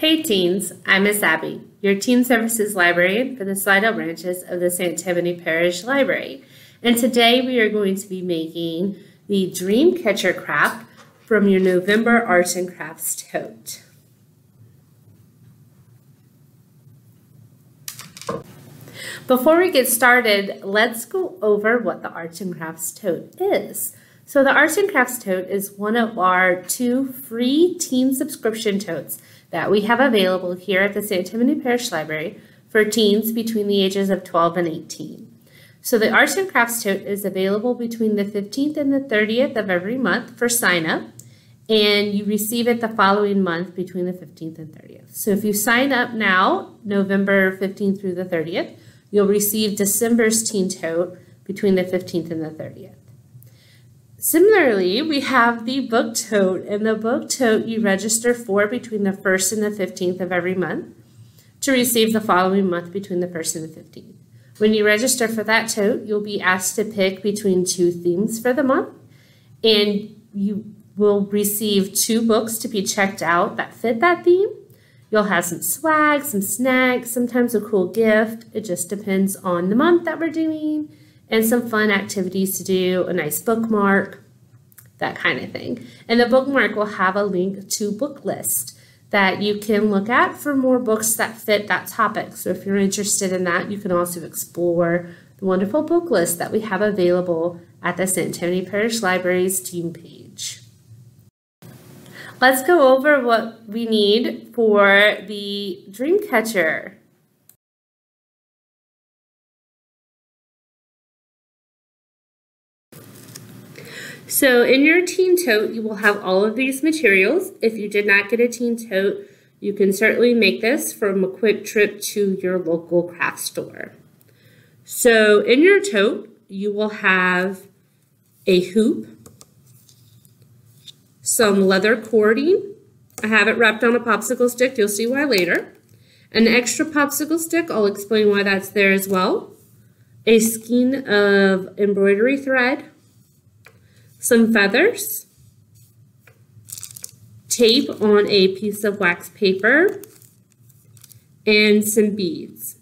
Hey teens, I'm Miss Abby, your Teen Services Librarian for the Slidell branches of the St. Tammany Parish Library. And today we are going to be making the Dream Catcher craft from your November Arts and Crafts tote. Before we get started, let's go over what the Arts and Crafts tote is. So the Arts and Crafts tote is one of our two free teen subscription totes that we have available here at the St. Tammany Parish Library for teens between the ages of 12 and 18. So the Arts and Crafts Tote is available between the 15th and the 30th of every month for sign up, and you receive it the following month between the 15th and 30th. So if you sign up now, November 15th through the 30th, you'll receive December's Teen Tote between the 15th and the 30th. Similarly, we have the book tote, and the book tote you register for between the 1st and the 15th of every month to receive the following month between the 1st and the 15th. When you register for that tote, you'll be asked to pick between two themes for the month, and you will receive two books to be checked out that fit that theme. You'll have some swag, some snacks, sometimes a cool gift. It just depends on the month that we're doing and some fun activities to do, a nice bookmark, that kind of thing. And the bookmark will have a link to book list that you can look at for more books that fit that topic. So if you're interested in that, you can also explore the wonderful book list that we have available at the St. Tammany Parish Library's team page. Let's go over what we need for the Dreamcatcher. So in your teen tote, you will have all of these materials. If you did not get a teen tote, you can certainly make this from a quick trip to your local craft store. So in your tote, you will have a hoop, some leather cording. I have it wrapped on a popsicle stick. You'll see why later. An extra popsicle stick. I'll explain why that's there as well. A skein of embroidery thread some feathers, tape on a piece of wax paper, and some beads.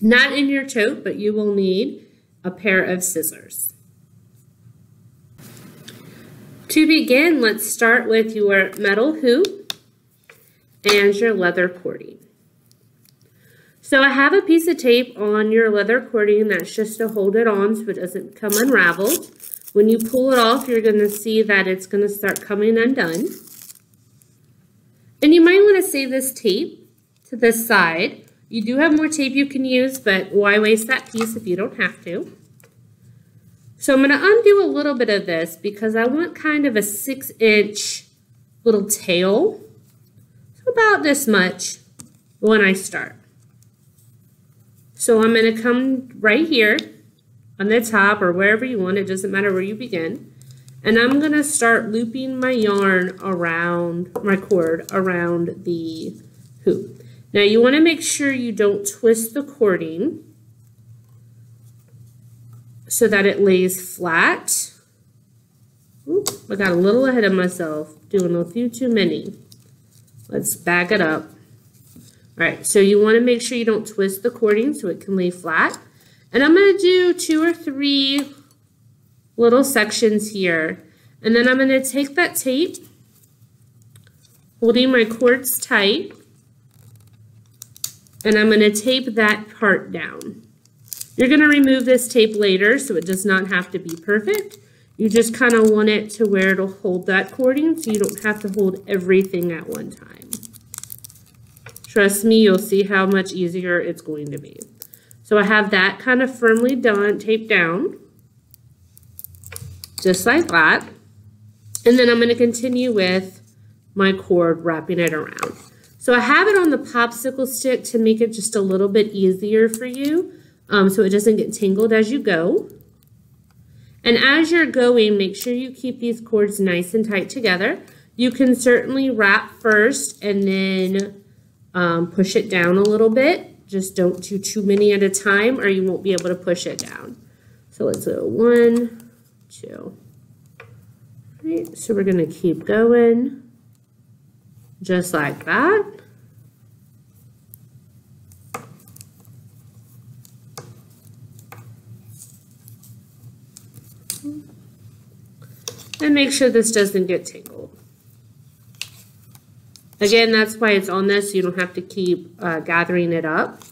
Not in your tote, but you will need a pair of scissors. To begin, let's start with your metal hoop and your leather cording. So I have a piece of tape on your leather cording that's just to hold it on so it doesn't come unraveled. When you pull it off, you're going to see that it's going to start coming undone. And you might want to save this tape to this side. You do have more tape you can use, but why waste that piece if you don't have to? So I'm going to undo a little bit of this because I want kind of a six inch little tail. So about this much when I start. So I'm going to come right here on the top or wherever you want. It doesn't matter where you begin. And I'm going to start looping my yarn around, my cord around the hoop. Now you want to make sure you don't twist the cording so that it lays flat. Oop, I got a little ahead of myself, doing a few too many. Let's back it up. All right, so you want to make sure you don't twist the cording so it can lay flat. And I'm going to do two or three little sections here. And then I'm going to take that tape, holding my cords tight, and I'm going to tape that part down. You're going to remove this tape later so it does not have to be perfect. You just kind of want it to where it'll hold that cording so you don't have to hold everything at one time. Trust me, you'll see how much easier it's going to be. So I have that kind of firmly done, taped down, just like that. And then I'm going to continue with my cord, wrapping it around. So I have it on the popsicle stick to make it just a little bit easier for you um, so it doesn't get tangled as you go. And as you're going, make sure you keep these cords nice and tight together. You can certainly wrap first and then um, push it down a little bit just don't do too many at a time or you won't be able to push it down. So let's go one, two. So we're going to keep going. just like that. And make sure this doesn't get tangled. Again, that's why it's on this, you don't have to keep uh, gathering it up.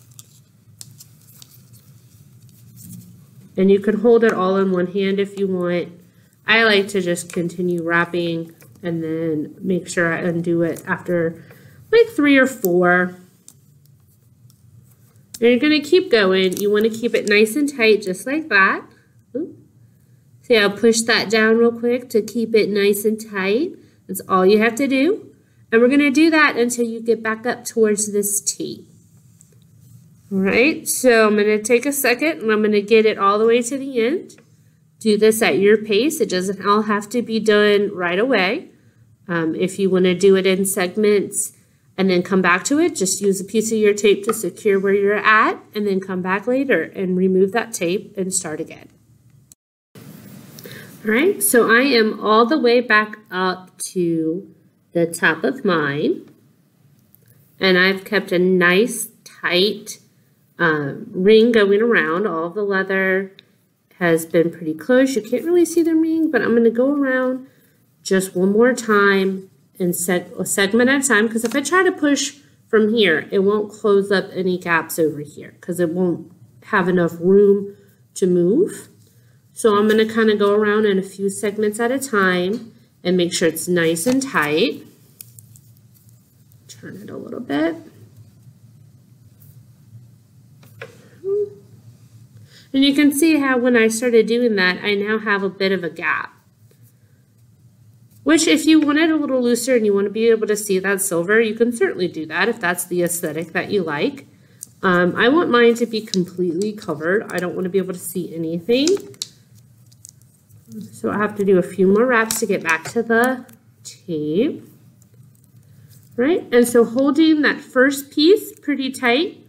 And you can hold it all in one hand if you want. I like to just continue wrapping and then make sure I undo it after like three or four. And you're going to keep going. You want to keep it nice and tight just like that. See, I'll push that down real quick to keep it nice and tight. That's all you have to do. And we're going to do that until you get back up towards this T. All right, so I'm going to take a second and I'm going to get it all the way to the end. Do this at your pace. It doesn't all have to be done right away. Um, if you want to do it in segments and then come back to it, just use a piece of your tape to secure where you're at and then come back later and remove that tape and start again. All right, so I am all the way back up to the top of mine. And I've kept a nice tight um, ring going around. All the leather has been pretty close. You can't really see the ring, but I'm going to go around just one more time and set a segment at a time because if I try to push from here, it won't close up any gaps over here because it won't have enough room to move. So I'm going to kind of go around in a few segments at a time and make sure it's nice and tight. Turn it a little bit. And you can see how when I started doing that, I now have a bit of a gap. Which if you want it a little looser and you want to be able to see that silver, you can certainly do that if that's the aesthetic that you like. Um, I want mine to be completely covered. I don't want to be able to see anything. So I have to do a few more wraps to get back to the tape. Right, and so holding that first piece pretty tight,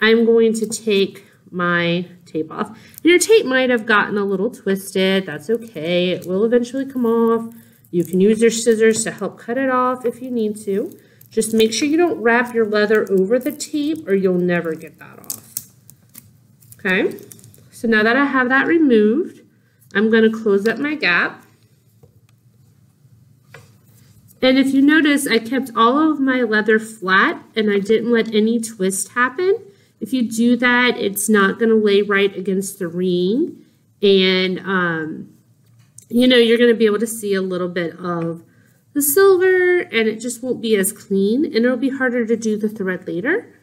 I'm going to take my tape off. Your tape might have gotten a little twisted. That's okay. It will eventually come off. You can use your scissors to help cut it off if you need to. Just make sure you don't wrap your leather over the tape or you'll never get that off. Okay, so now that I have that removed, I'm going to close up my gap. And if you notice, I kept all of my leather flat and I didn't let any twist happen. If you do that, it's not going to lay right against the ring. And, um, you know, you're going to be able to see a little bit of the silver and it just won't be as clean and it'll be harder to do the thread later.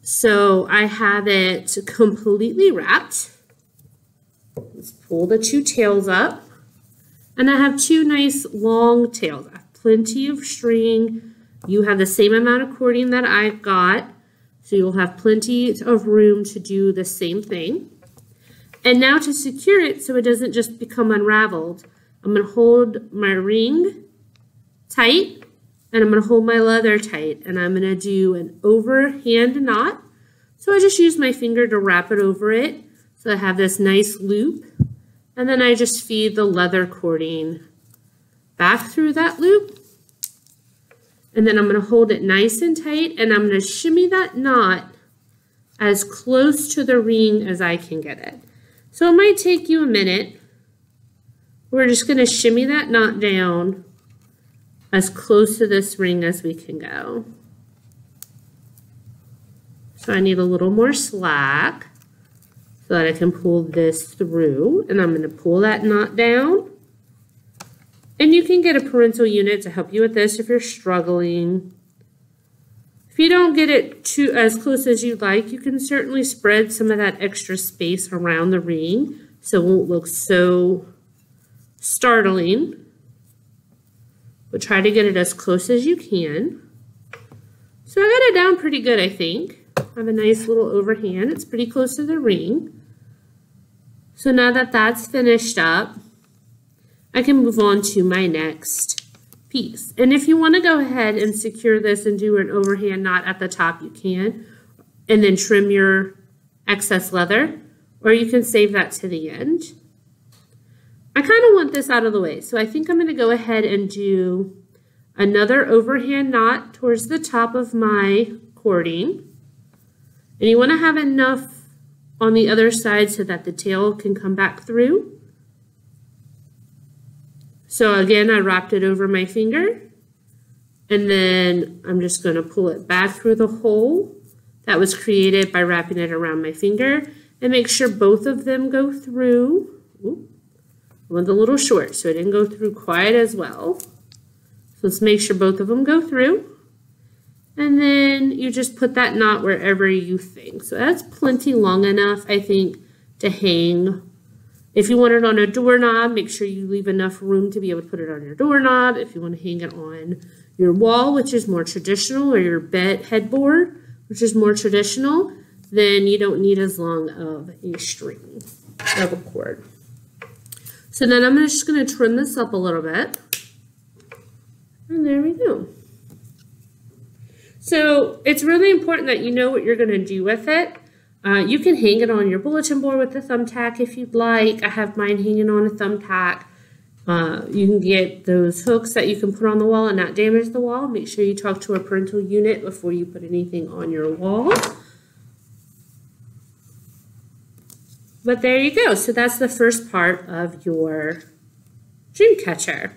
So I have it completely wrapped. Let's pull the two tails up. And I have two nice long tails. I have plenty of string. You have the same amount of cording that I've got. So you'll have plenty of room to do the same thing. And now to secure it so it doesn't just become unraveled, I'm going to hold my ring tight and I'm going to hold my leather tight and I'm going to do an overhand knot. So I just use my finger to wrap it over it so I have this nice loop. And then I just feed the leather cording back through that loop. And then I'm going to hold it nice and tight and I'm going to shimmy that knot as close to the ring as I can get it. So it might take you a minute. We're just going to shimmy that knot down as close to this ring as we can go. So I need a little more slack so that I can pull this through. And I'm going to pull that knot down. And you can get a parental unit to help you with this if you're struggling. If you don't get it to as close as you'd like, you can certainly spread some of that extra space around the ring so it won't look so startling. But try to get it as close as you can. So I got it down pretty good, I think. I have a nice little overhand. It's pretty close to the ring. So now that that's finished up, I can move on to my next piece. And if you want to go ahead and secure this and do an overhand knot at the top, you can. And then trim your excess leather, or you can save that to the end. I kind of want this out of the way, so I think I'm going to go ahead and do another overhand knot towards the top of my cording. And you want to have enough on the other side so that the tail can come back through. So again, I wrapped it over my finger. And then I'm just going to pull it back through the hole that was created by wrapping it around my finger. And make sure both of them go through. Ooh, one's a little short, so it didn't go through quite as well. So let's make sure both of them go through. And then you just put that knot wherever you think. So that's plenty long enough, I think, to hang. If you want it on a doorknob, make sure you leave enough room to be able to put it on your doorknob. If you want to hang it on your wall, which is more traditional, or your bed headboard, which is more traditional, then you don't need as long of a string of a cord. So then I'm just going to trim this up a little bit. And there we go. So it's really important that you know what you're going to do with it. Uh, you can hang it on your bulletin board with a thumbtack if you'd like. I have mine hanging on a thumbtack. Uh, you can get those hooks that you can put on the wall and not damage the wall. Make sure you talk to a parental unit before you put anything on your wall. But there you go. So that's the first part of your dream catcher.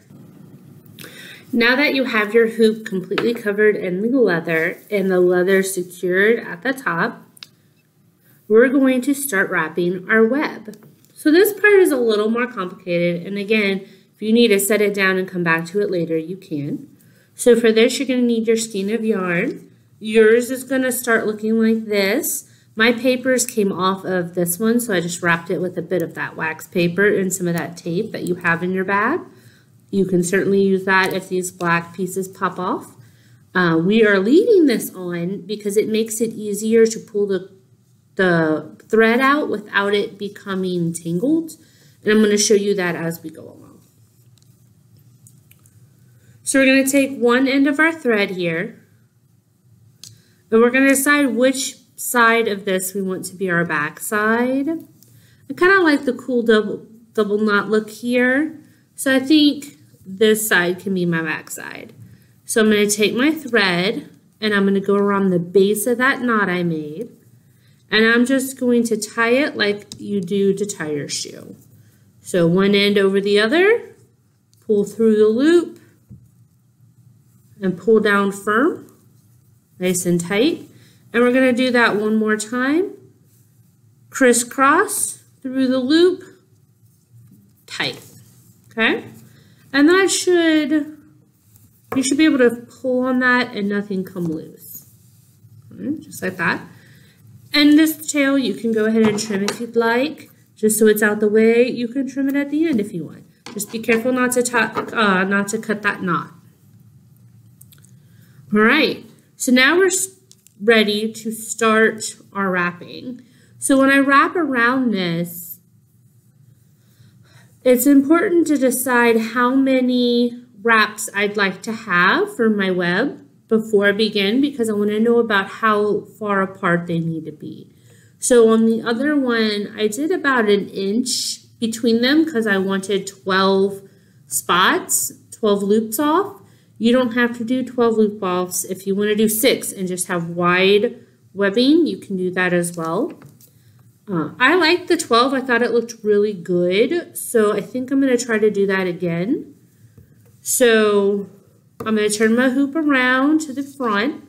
Now that you have your hoop completely covered in the leather and the leather secured at the top, we're going to start wrapping our web. So this part is a little more complicated. And again, if you need to set it down and come back to it later, you can. So for this, you're going to need your skein of yarn. Yours is going to start looking like this. My papers came off of this one, so I just wrapped it with a bit of that wax paper and some of that tape that you have in your bag. You can certainly use that if these black pieces pop off. Uh, we are leaving this on because it makes it easier to pull the, the thread out without it becoming tangled. And I'm going to show you that as we go along. So we're going to take one end of our thread here. And we're going to decide which side of this we want to be our back side. I kind of like the cool double, double knot look here. So I think this side can be my back side. So I'm going to take my thread and I'm going to go around the base of that knot I made. And I'm just going to tie it like you do to tie your shoe. So one end over the other, pull through the loop, and pull down firm, nice and tight. And we're going to do that one more time. Crisscross through the loop, tight. Okay? And that should, you should be able to pull on that and nothing come loose. Right, just like that. And this tail, you can go ahead and trim if you'd like. Just so it's out the way, you can trim it at the end if you want. Just be careful not to, uh, not to cut that knot. All right, so now we're ready to start our wrapping. So when I wrap around this, it's important to decide how many wraps I'd like to have for my web before I begin because I want to know about how far apart they need to be. So on the other one, I did about an inch between them because I wanted 12 spots, 12 loops off. You don't have to do 12 loop offs. If you want to do six and just have wide webbing, you can do that as well. Uh, I like the 12. I thought it looked really good. So I think I'm going to try to do that again. So I'm going to turn my hoop around to the front.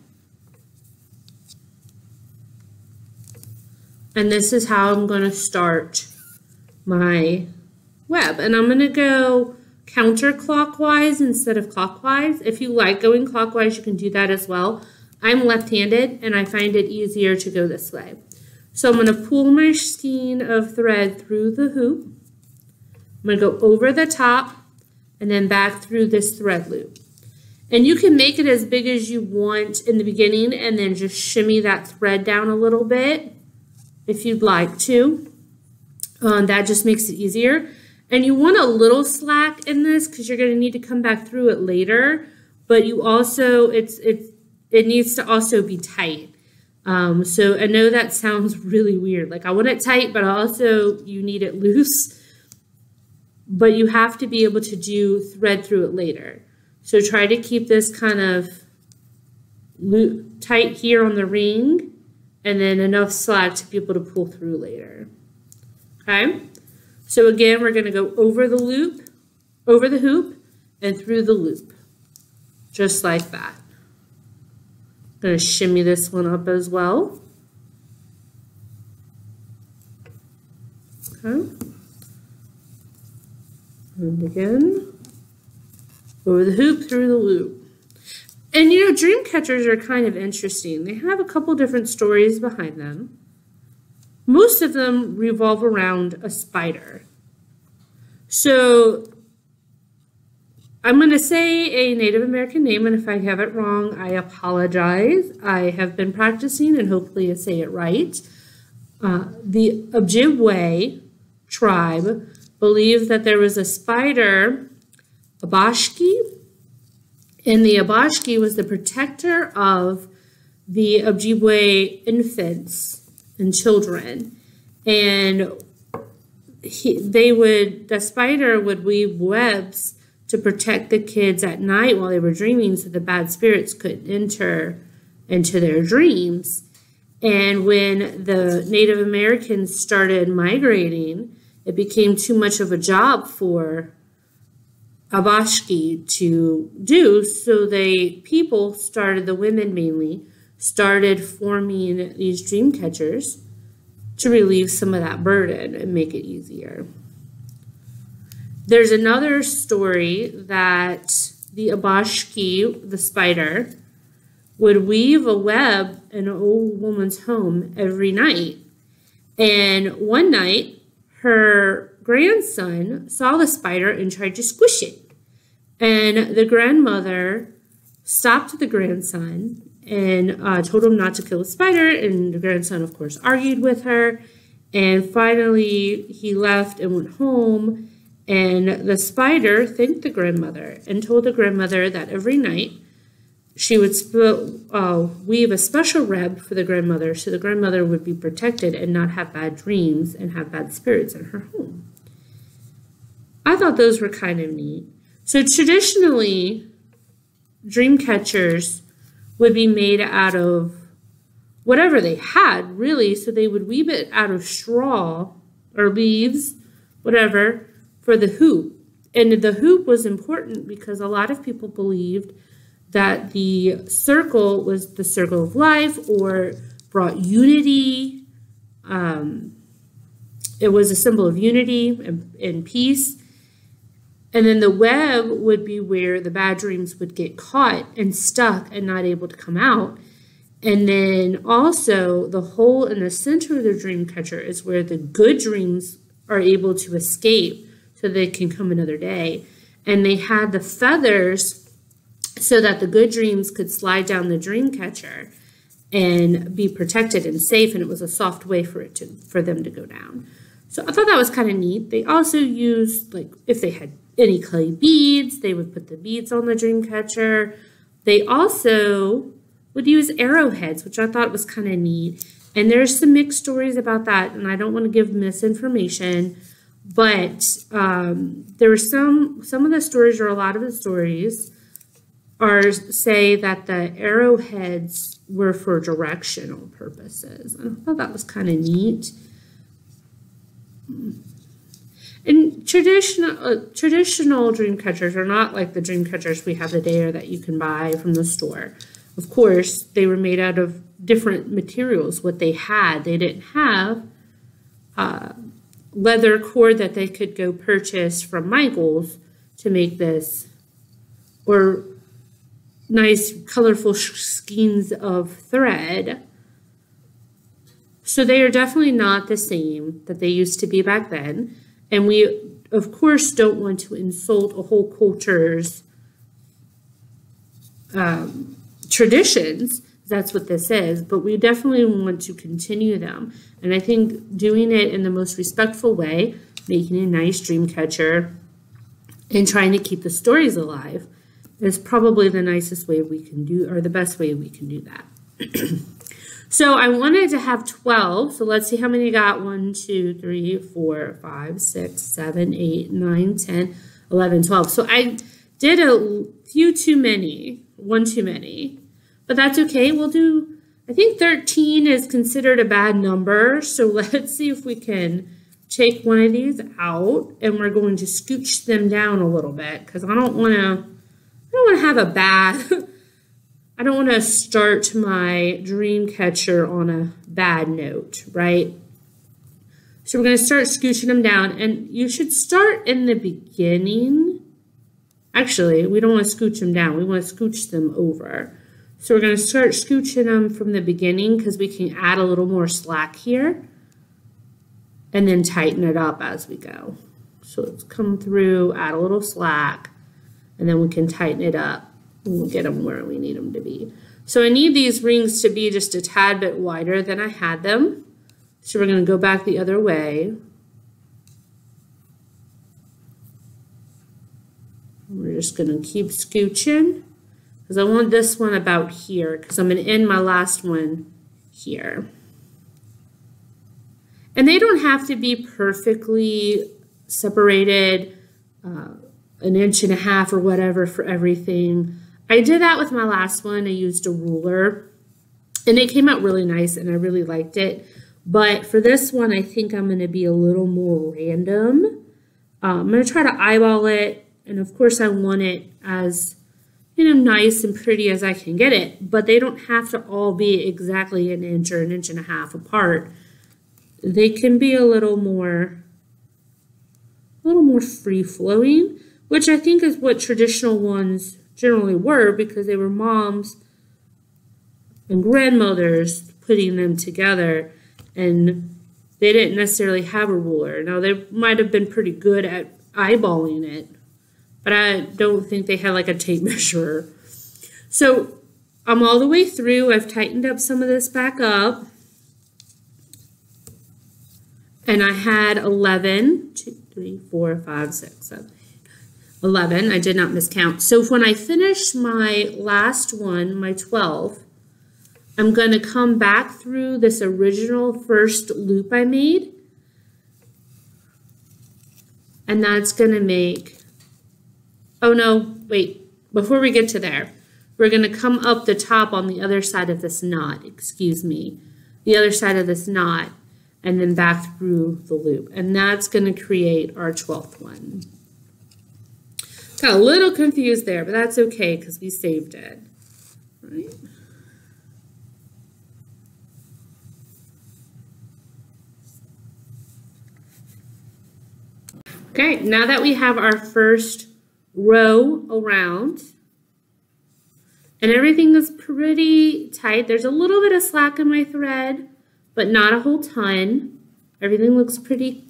And this is how I'm going to start my web. And I'm going to go counterclockwise instead of clockwise. If you like going clockwise, you can do that as well. I'm left-handed and I find it easier to go this way. So I'm going to pull my skein of thread through the hoop. I'm going to go over the top and then back through this thread loop. And you can make it as big as you want in the beginning and then just shimmy that thread down a little bit if you'd like to. Um, that just makes it easier. And you want a little slack in this because you're going to need to come back through it later. But you also, it's, it's, it needs to also be tight. Um, so I know that sounds really weird. Like I want it tight, but also you need it loose. But you have to be able to do thread through it later. So try to keep this kind of tight here on the ring and then enough slack to be able to pull through later. Okay, so again, we're going to go over the loop, over the hoop, and through the loop, just like that. I'm going to shimmy this one up as well. Okay. And again, over the hoop, through the loop. And you know, dream catchers are kind of interesting. They have a couple different stories behind them. Most of them revolve around a spider. So I'm going to say a Native American name, and if I have it wrong, I apologize. I have been practicing and hopefully I say it right. Uh, the Ojibwe tribe believed that there was a spider, Abashki, and the Abashki was the protector of the Ojibwe infants and children. And he, they would, the spider would weave webs to protect the kids at night while they were dreaming so the bad spirits couldn't enter into their dreams. And when the Native Americans started migrating, it became too much of a job for Abashki to do. So they people started, the women mainly, started forming these dream catchers to relieve some of that burden and make it easier. There's another story that the Abashki, the spider, would weave a web in an old woman's home every night. And one night, her grandson saw the spider and tried to squish it. And the grandmother stopped the grandson and uh, told him not to kill the spider. And the grandson, of course, argued with her. And finally, he left and went home. And the spider thanked the grandmother and told the grandmother that every night she would uh, weave a special web for the grandmother so the grandmother would be protected and not have bad dreams and have bad spirits in her home. I thought those were kind of neat. So traditionally, dream catchers would be made out of whatever they had, really. So they would weave it out of straw or leaves, whatever, for the hoop. And the hoop was important because a lot of people believed that the circle was the circle of life or brought unity. Um, it was a symbol of unity and, and peace. And then the web would be where the bad dreams would get caught and stuck and not able to come out. And then also the hole in the center of the dream catcher is where the good dreams are able to escape so they can come another day. And they had the feathers so that the good dreams could slide down the dream catcher and be protected and safe and it was a soft way for it to for them to go down. So i thought that was kind of neat. They also used like if they had any clay beads they would put the beads on the dream catcher. They also would use arrowheads which i thought was kind of neat. And there's some mixed stories about that and i don't want to give misinformation but um, there were some some of the stories or a lot of the stories are say that the arrowheads were for directional purposes. I thought that was kind of neat. And traditional uh, traditional dream catchers are not like the dream catchers we have today or that you can buy from the store. Of course, they were made out of different materials. What they had, they didn't have uh, leather cord that they could go purchase from Michaels to make this, or nice colorful skeins of thread. So they are definitely not the same that they used to be back then. And we, of course, don't want to insult a whole culture's um, traditions. That's what this is. But we definitely want to continue them. And I think doing it in the most respectful way, making a nice dream catcher, and trying to keep the stories alive is probably the nicest way we can do, or the best way we can do that. so I wanted to have 12. So let's see how many got. 1, 2, 3, 4, 5, 6, 7, 8, 9, 10, 11, 12. So I did a few too many, one too many, but that's okay. We'll do, I think 13 is considered a bad number. So let's see if we can take one of these out and we're going to scooch them down a little bit because I don't want to, I don't want to have a bad, I don't want to start my dream catcher on a bad note, right? So we're going to start scooching them down and you should start in the beginning. Actually, we don't want to scooch them down. We want to scooch them over. So we're going to start scooching them from the beginning because we can add a little more slack here and then tighten it up as we go. So let's come through, add a little slack, and then we can tighten it up and we'll get them where we need them to be. So I need these rings to be just a tad bit wider than I had them. So we're going to go back the other way. We're just going to keep scooching because I want this one about here because I'm going to end my last one here. And they don't have to be perfectly separated, uh, an inch and a half or whatever for everything. I did that with my last one. I used a ruler and it came out really nice and I really liked it. But for this one, I think I'm going to be a little more random. Uh, I'm going to try to eyeball it. And of course, I want it as you know, nice and pretty as I can get it. But they don't have to all be exactly an inch or an inch and a half apart. They can be a little more, a little more free-flowing, which I think is what traditional ones generally were because they were moms and grandmothers putting them together and they didn't necessarily have a ruler. Now they might have been pretty good at eyeballing it, but I don't think they had like a tape measure. So I'm all the way through. I've tightened up some of this back up. And I had 11, 2, 3, 4, 5, 6, 7, 11. I did not miscount. So when I finish my last one, my 12, I'm going to come back through this original first loop I made. And that's going to make, oh no, wait, before we get to there, we're going to come up the top on the other side of this knot, excuse me, the other side of this knot, and then back through the loop. And that's going to create our 12th one. Got a little confused there, but that's okay because we saved it. Right. Okay, now that we have our first row around and everything is pretty tight, there's a little bit of slack in my thread, but not a whole ton. Everything looks pretty,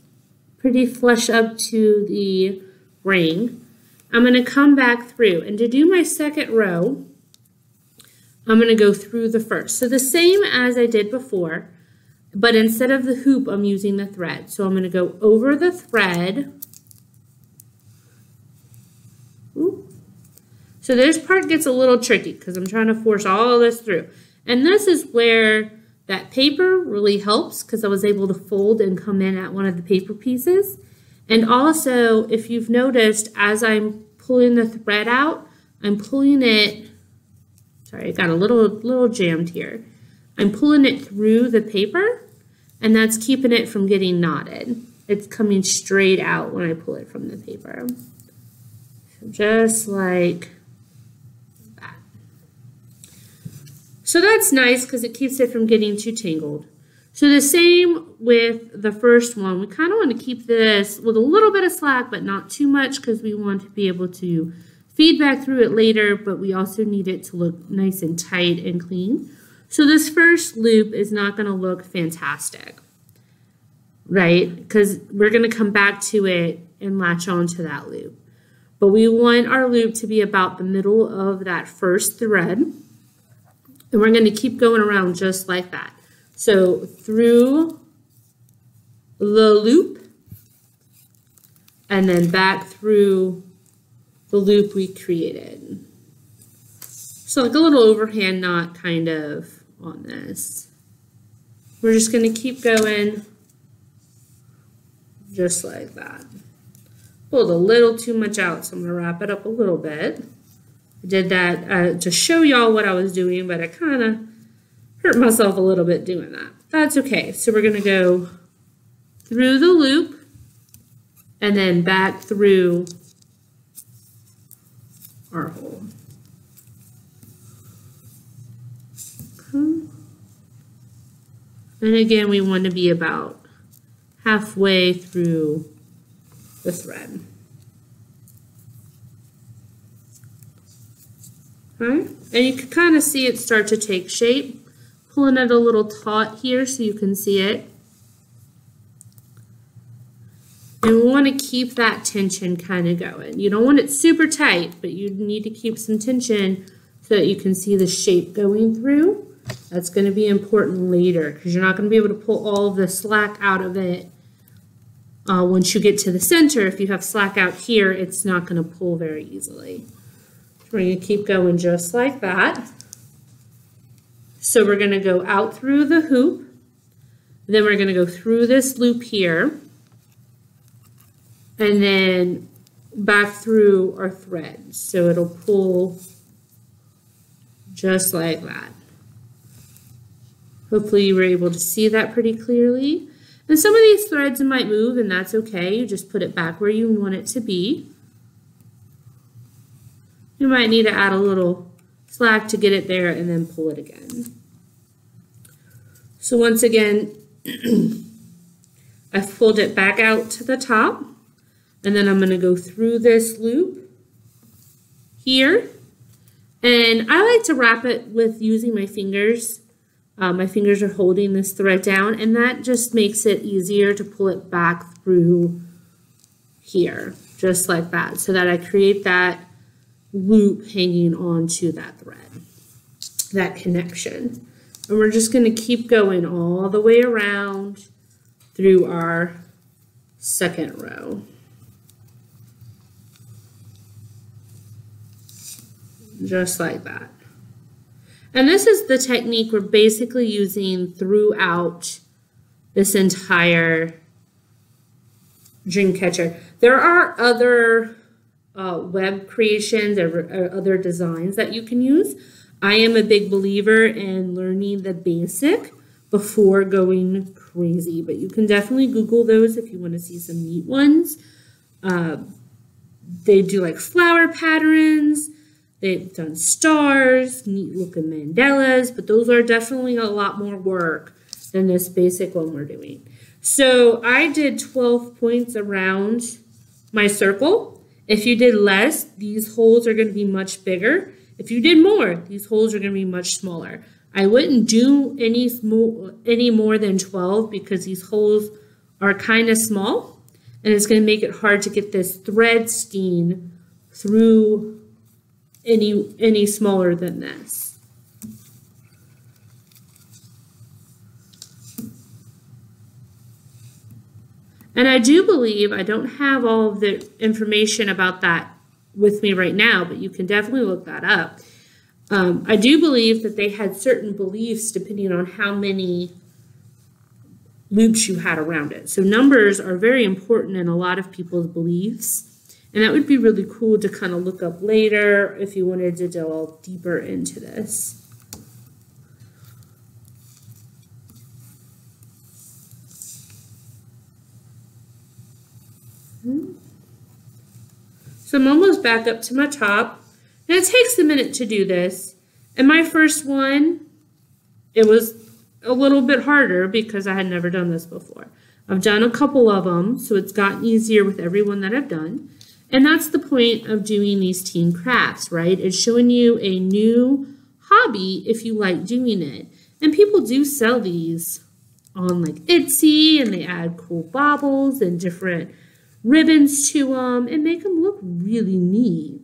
pretty flush up to the ring. I'm going to come back through and to do my second row, I'm going to go through the first. So the same as I did before, but instead of the hoop, I'm using the thread. So I'm going to go over the thread So this part gets a little tricky because I'm trying to force all this through. And this is where that paper really helps because I was able to fold and come in at one of the paper pieces. And also, if you've noticed, as I'm pulling the thread out, I'm pulling it, sorry, I got a little, little jammed here. I'm pulling it through the paper and that's keeping it from getting knotted. It's coming straight out when I pull it from the paper. So just like So that's nice because it keeps it from getting too tangled. So the same with the first one. We kind of want to keep this with a little bit of slack, but not too much because we want to be able to feed back through it later, but we also need it to look nice and tight and clean. So this first loop is not going to look fantastic, right? Because we're going to come back to it and latch on to that loop. But we want our loop to be about the middle of that first thread. And we're going to keep going around just like that. So through the loop and then back through the loop we created. So like a little overhand knot kind of on this. We're just going to keep going just like that. pulled a little too much out, so I'm going to wrap it up a little bit. Did that uh, to show y'all what I was doing, but I kind of hurt myself a little bit doing that. That's okay. So we're going to go through the loop and then back through our hole. And again, we want to be about halfway through the thread. And you can kind of see it start to take shape. Pulling it a little taut here so you can see it. And we want to keep that tension kind of going. You don't want it super tight, but you need to keep some tension so that you can see the shape going through. That's going to be important later because you're not going to be able to pull all the slack out of it uh, once you get to the center. If you have slack out here, it's not going to pull very easily. We're going to keep going just like that. So we're going to go out through the hoop. Then we're going to go through this loop here. And then back through our thread. So it'll pull just like that. Hopefully you were able to see that pretty clearly. And some of these threads might move and that's okay. You just put it back where you want it to be. You might need to add a little slack to get it there and then pull it again. So once again, I've pulled it back out to the top and then I'm going to go through this loop here. And I like to wrap it with using my fingers uh, my fingers are holding this thread down and that just makes it easier to pull it back through here, just like that, so that I create that loop hanging onto that thread, that connection. And we're just gonna keep going all the way around through our second row. Just like that. And this is the technique we're basically using throughout this entire dream catcher. There are other uh, web creations or, or other designs that you can use. I am a big believer in learning the basic before going crazy, but you can definitely Google those if you want to see some neat ones. Uh, they do like flower patterns. They've done stars, neat looking mandalas, but those are definitely a lot more work than this basic one we're doing. So I did 12 points around my circle. If you did less, these holes are going to be much bigger. If you did more, these holes are going to be much smaller. I wouldn't do any, any more than 12 because these holes are kind of small and it's going to make it hard to get this thread skein through any, any smaller than this. And I do believe, I don't have all of the information about that with me right now, but you can definitely look that up. Um, I do believe that they had certain beliefs depending on how many loops you had around it. So numbers are very important in a lot of people's beliefs. And that would be really cool to kind of look up later if you wanted to delve deeper into this. So I'm almost back up to my top. And it takes a minute to do this. And my first one, it was a little bit harder because I had never done this before. I've done a couple of them, so it's gotten easier with every one that I've done. And that's the point of doing these teen crafts, right? It's showing you a new hobby if you like doing it. And people do sell these on like Etsy and they add cool baubles and different ribbons to them and make them look really neat.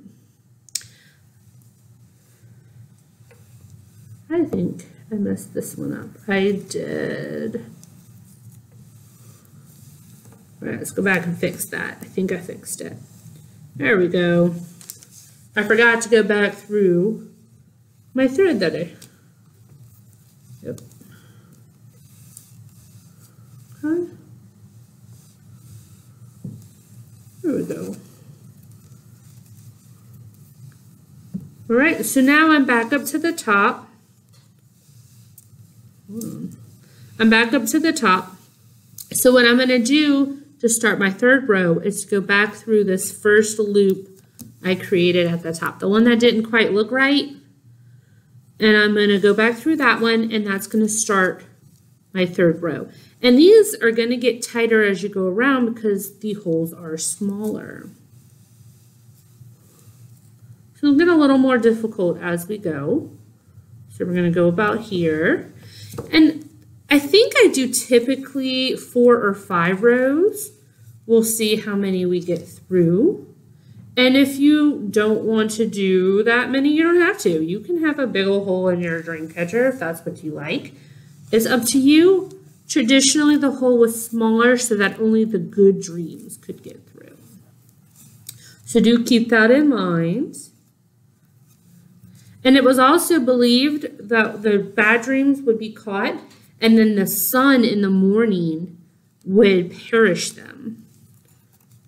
I think I messed this one up. I did. All right, let's go back and fix that. I think I fixed it. There we go. I forgot to go back through my thread that I, yep. Okay. There we go. All right, so now I'm back up to the top. Hmm. I'm back up to the top. So what I'm going to do to start my third row is to go back through this first loop I created at the top, the one that didn't quite look right. And I'm going to go back through that one, and that's going to start my third row. And these are going to get tighter as you go around because the holes are smaller. So it'll get a little more difficult as we go. So we're going to go about here. And I think I do typically four or five rows. We'll see how many we get through. And if you don't want to do that many, you don't have to. You can have a big old hole in your dream catcher if that's what you like. It's up to you. Traditionally, the hole was smaller so that only the good dreams could get through. So do keep that in mind. And it was also believed that the bad dreams would be caught and then the sun in the morning would perish them.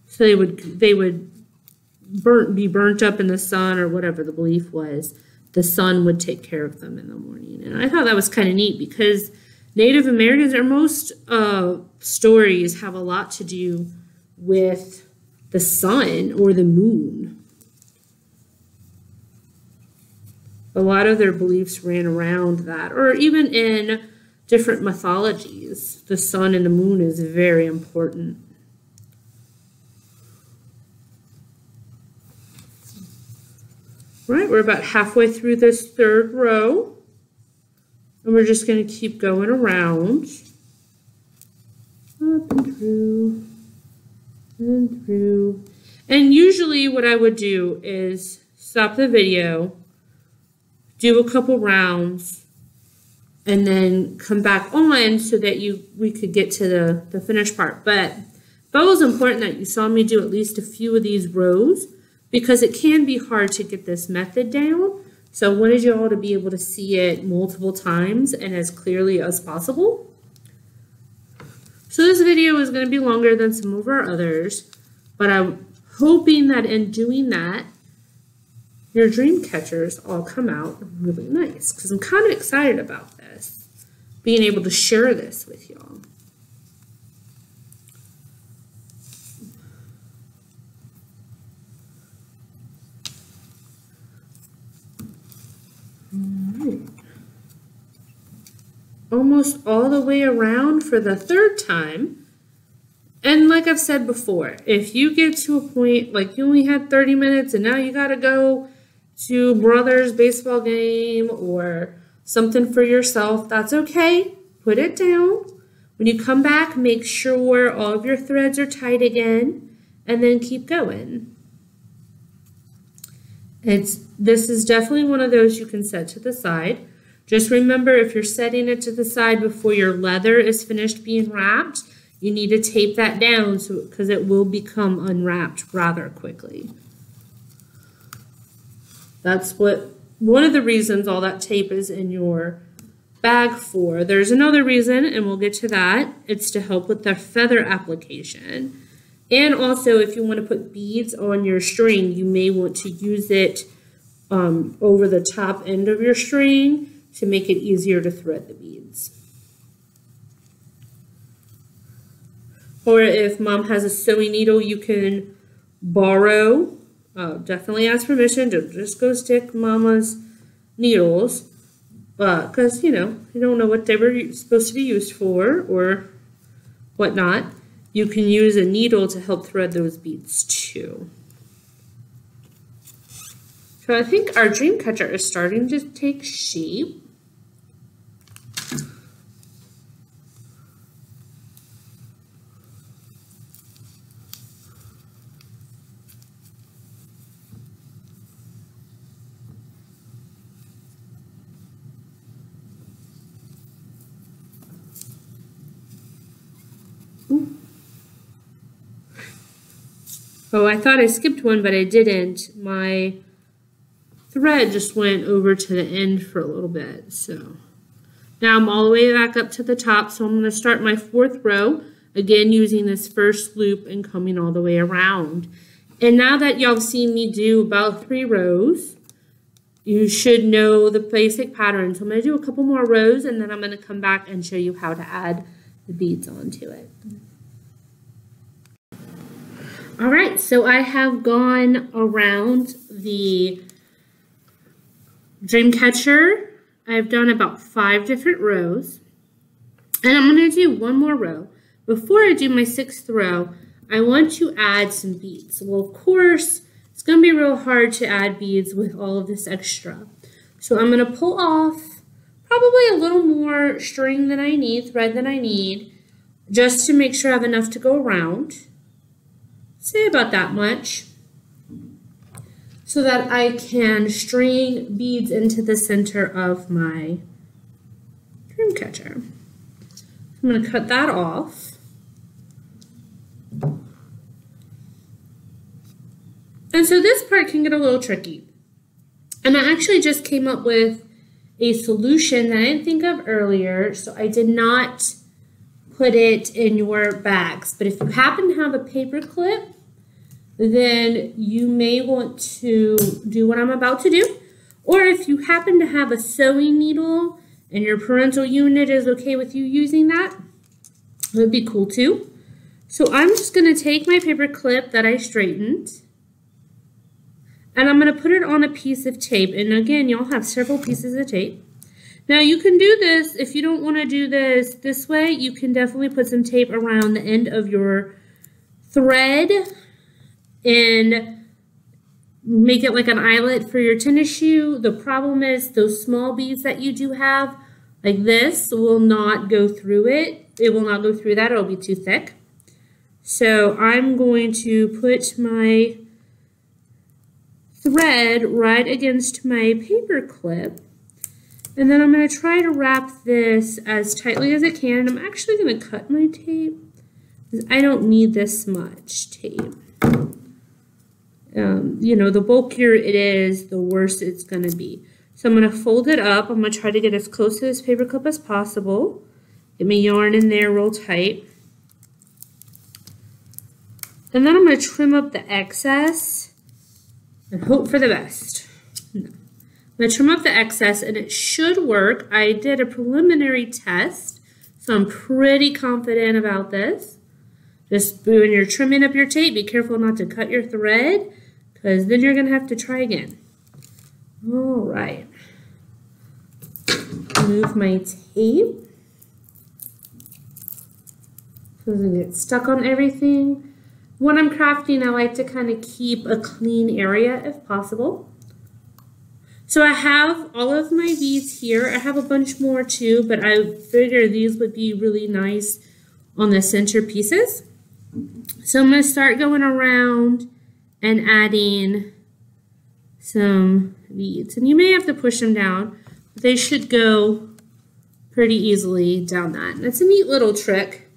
So they would they would burnt be burnt up in the sun or whatever the belief was. The sun would take care of them in the morning, and I thought that was kind of neat because Native Americans or most uh, stories have a lot to do with the sun or the moon. A lot of their beliefs ran around that, or even in different mythologies, the sun and the moon is very important. Right, we're about halfway through this third row. And we're just going to keep going around. Up and through. And through. And usually what I would do is stop the video, do a couple rounds, and then come back on so that you we could get to the, the finished part. But it was important that you saw me do at least a few of these rows because it can be hard to get this method down. So I wanted you all to be able to see it multiple times and as clearly as possible. So this video is going to be longer than some of our others, but I'm hoping that in doing that, your dream catchers all come out really nice because I'm kind of excited about this, being able to share this with y'all. Almost all the way around for the third time. And like I've said before, if you get to a point like you only had 30 minutes and now you got to go to brother's baseball game or something for yourself, that's okay. Put it down. When you come back, make sure all of your threads are tight again and then keep going. It's This is definitely one of those you can set to the side. Just remember if you're setting it to the side before your leather is finished being wrapped, you need to tape that down so because it will become unwrapped rather quickly. That's what one of the reasons all that tape is in your bag for. There's another reason, and we'll get to that. It's to help with the feather application. And also, if you want to put beads on your string, you may want to use it um, over the top end of your string to make it easier to thread the beads. Or if mom has a sewing needle, you can borrow uh, definitely ask permission. Don't just go stick mama's needles. Because, uh, you know, you don't know what they were supposed to be used for or whatnot. You can use a needle to help thread those beads too. So I think our dream catcher is starting to take shape. Oh, I thought I skipped one, but I didn't. My thread just went over to the end for a little bit. So now I'm all the way back up to the top. So I'm going to start my fourth row Again, using this first loop and coming all the way around. And now that y'all have seen me do about three rows, you should know the basic pattern. So I'm going to do a couple more rows and then I'm going to come back and show you how to add the beads onto it. All right, so I have gone around the dream catcher. I've done about five different rows. And I'm going to do one more row. Before I do my sixth row, I want to add some beads. Well, of course, it's going to be real hard to add beads with all of this extra. So I'm going to pull off probably a little more string than I need, thread than I need, just to make sure I have enough to go around. Say about that much. So that I can string beads into the center of my dream catcher. I'm going to cut that off. And so this part can get a little tricky. And I actually just came up with a solution that I didn't think of earlier, so I did not put it in your bags. But if you happen to have a paper clip, then you may want to do what I'm about to do. Or if you happen to have a sewing needle and your parental unit is okay with you using that, that would be cool too. So I'm just going to take my paper clip that I straightened and I'm going to put it on a piece of tape. And again, you'll have several pieces of tape. Now you can do this, if you don't want to do this this way, you can definitely put some tape around the end of your thread and make it like an eyelet for your tennis shoe. The problem is those small beads that you do have, like this, will not go through it. It will not go through that, it'll be too thick. So I'm going to put my thread right against my paper clip. And then I'm going to try to wrap this as tightly as I can. And I'm actually going to cut my tape because I don't need this much tape. Um, you know, the bulkier it is, the worse it's going to be. So I'm going to fold it up. I'm going to try to get as close to this paper clip as possible. Get my yarn in there real tight. And then I'm going to trim up the excess and hope for the best. I'm going to trim up the excess and it should work. I did a preliminary test, so I'm pretty confident about this. Just when you're trimming up your tape, be careful not to cut your thread because then you're going to have to try again. All right. Move my tape. So doesn't get stuck on everything. When I'm crafting, I like to kind of keep a clean area if possible. So I have all of my beads here. I have a bunch more too, but I figure these would be really nice on the center pieces. So I'm going to start going around and adding some beads. And you may have to push them down, but they should go pretty easily down that. It's a neat little trick,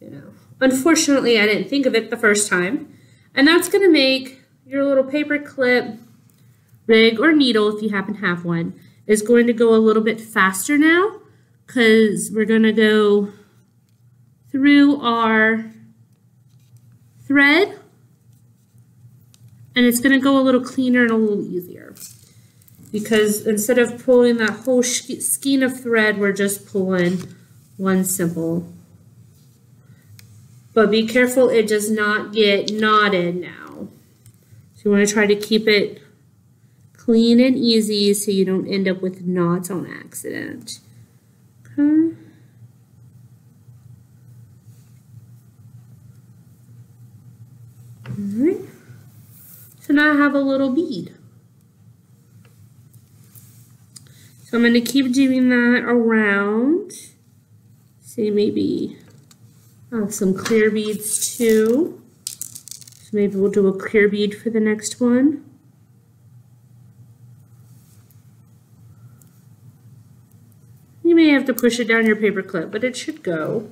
you know. Unfortunately, I didn't think of it the first time. And that's going to make your little paper clip rig or needle, if you happen to have one, is going to go a little bit faster now because we're going to go through our thread and it's going to go a little cleaner and a little easier because instead of pulling that whole skein of thread, we're just pulling one simple but be careful it does not get knotted now. So you want to try to keep it clean and easy so you don't end up with knots on accident. Okay. Alright. So now I have a little bead. So I'm going to keep doing that around. Say maybe uh, some clear beads too. So maybe we'll do a clear bead for the next one. You may have to push it down your paper clip, but it should go.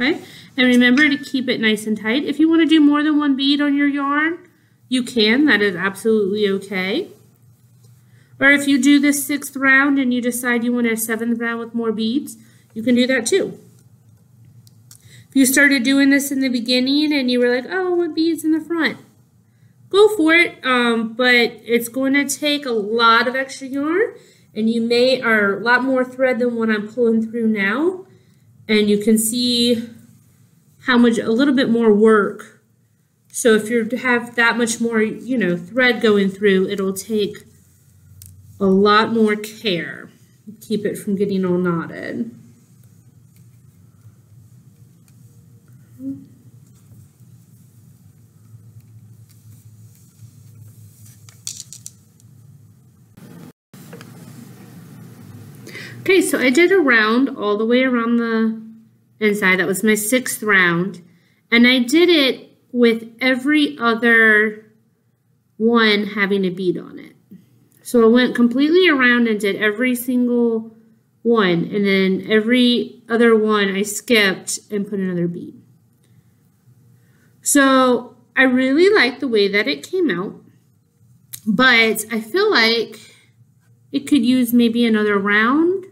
And remember to keep it nice and tight. If you want to do more than one bead on your yarn, you can. That is absolutely okay. Or if you do the sixth round and you decide you want a seventh round with more beads, you can do that too. If you started doing this in the beginning and you were like, oh, what beads in the front? Go for it, um, but it's going to take a lot of extra yarn and you may, are a lot more thread than what I'm pulling through now. And you can see how much, a little bit more work. So if you have that much more, you know, thread going through, it'll take a lot more care. To keep it from getting all knotted. Okay, so I did a round all the way around the inside. That was my sixth round. And I did it with every other one having a bead on it. So I went completely around and did every single one. And then every other one I skipped and put another bead. So I really like the way that it came out. But I feel like it could use maybe another round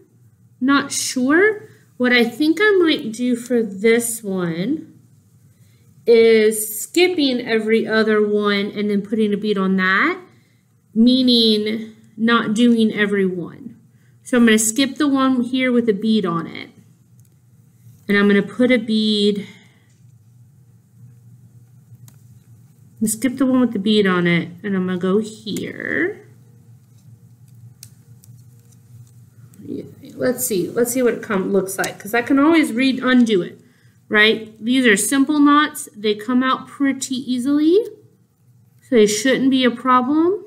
not sure. What I think I might do for this one is skipping every other one and then putting a bead on that, meaning not doing every one. So I'm going to skip the one here with a bead on it. And I'm going to put a bead, I'm skip the one with the bead on it, and I'm going to go here. Let's see. Let's see what it come, looks like because I can always read undo it, right? These are simple knots. They come out pretty easily, so they shouldn't be a problem.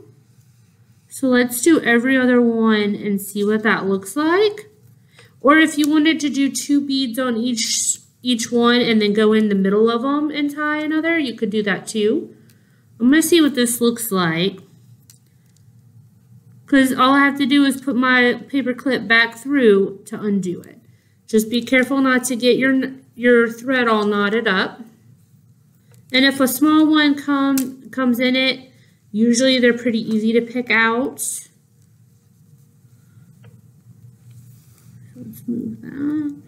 So let's do every other one and see what that looks like. Or if you wanted to do two beads on each each one and then go in the middle of them and tie another, you could do that too. I'm going to see what this looks like because all I have to do is put my paper clip back through to undo it. Just be careful not to get your, your thread all knotted up. And if a small one come, comes in it, usually they're pretty easy to pick out. Let's move that.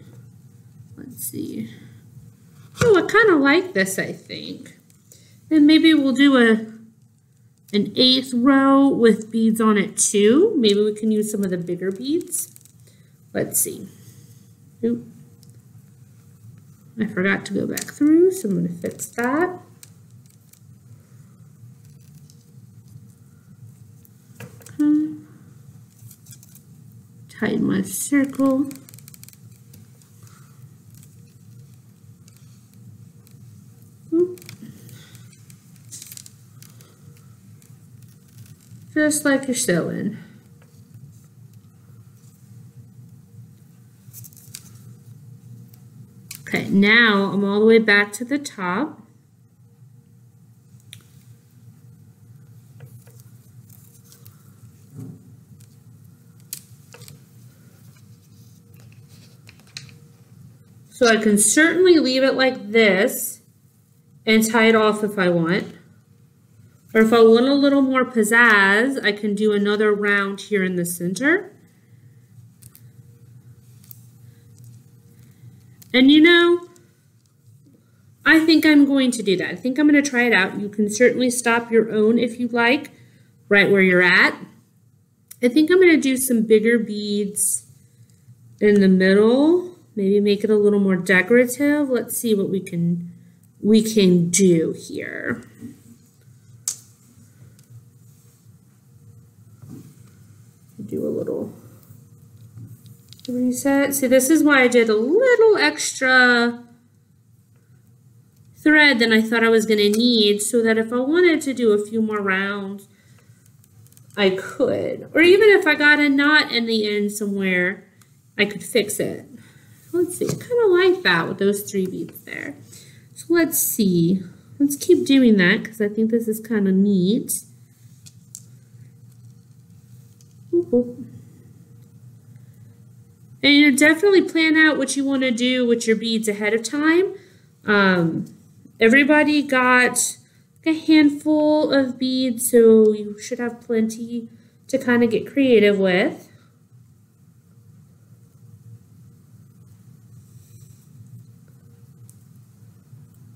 Let's see. Oh, I kind of like this, I think. And maybe we'll do a an eighth row with beads on it too. Maybe we can use some of the bigger beads. Let's see. Oop. I forgot to go back through, so I'm going to fix that. Okay. Tighten my circle. Just like you're sewing. Okay, now I'm all the way back to the top. So I can certainly leave it like this and tie it off if I want. Or if I want a little more pizzazz, I can do another round here in the center. And you know, I think I'm going to do that. I think I'm going to try it out. You can certainly stop your own if you like, right where you're at. I think I'm going to do some bigger beads in the middle. Maybe make it a little more decorative. Let's see what we can we can do here. Do a little reset. See, this is why I did a little extra thread than I thought I was going to need so that if I wanted to do a few more rounds, I could. Or even if I got a knot in the end somewhere, I could fix it. Let's see, I kind of like that with those three beads there. So let's see. Let's keep doing that because I think this is kind of neat. And you definitely plan out what you want to do with your beads ahead of time. Um, everybody got a handful of beads, so you should have plenty to kind of get creative with.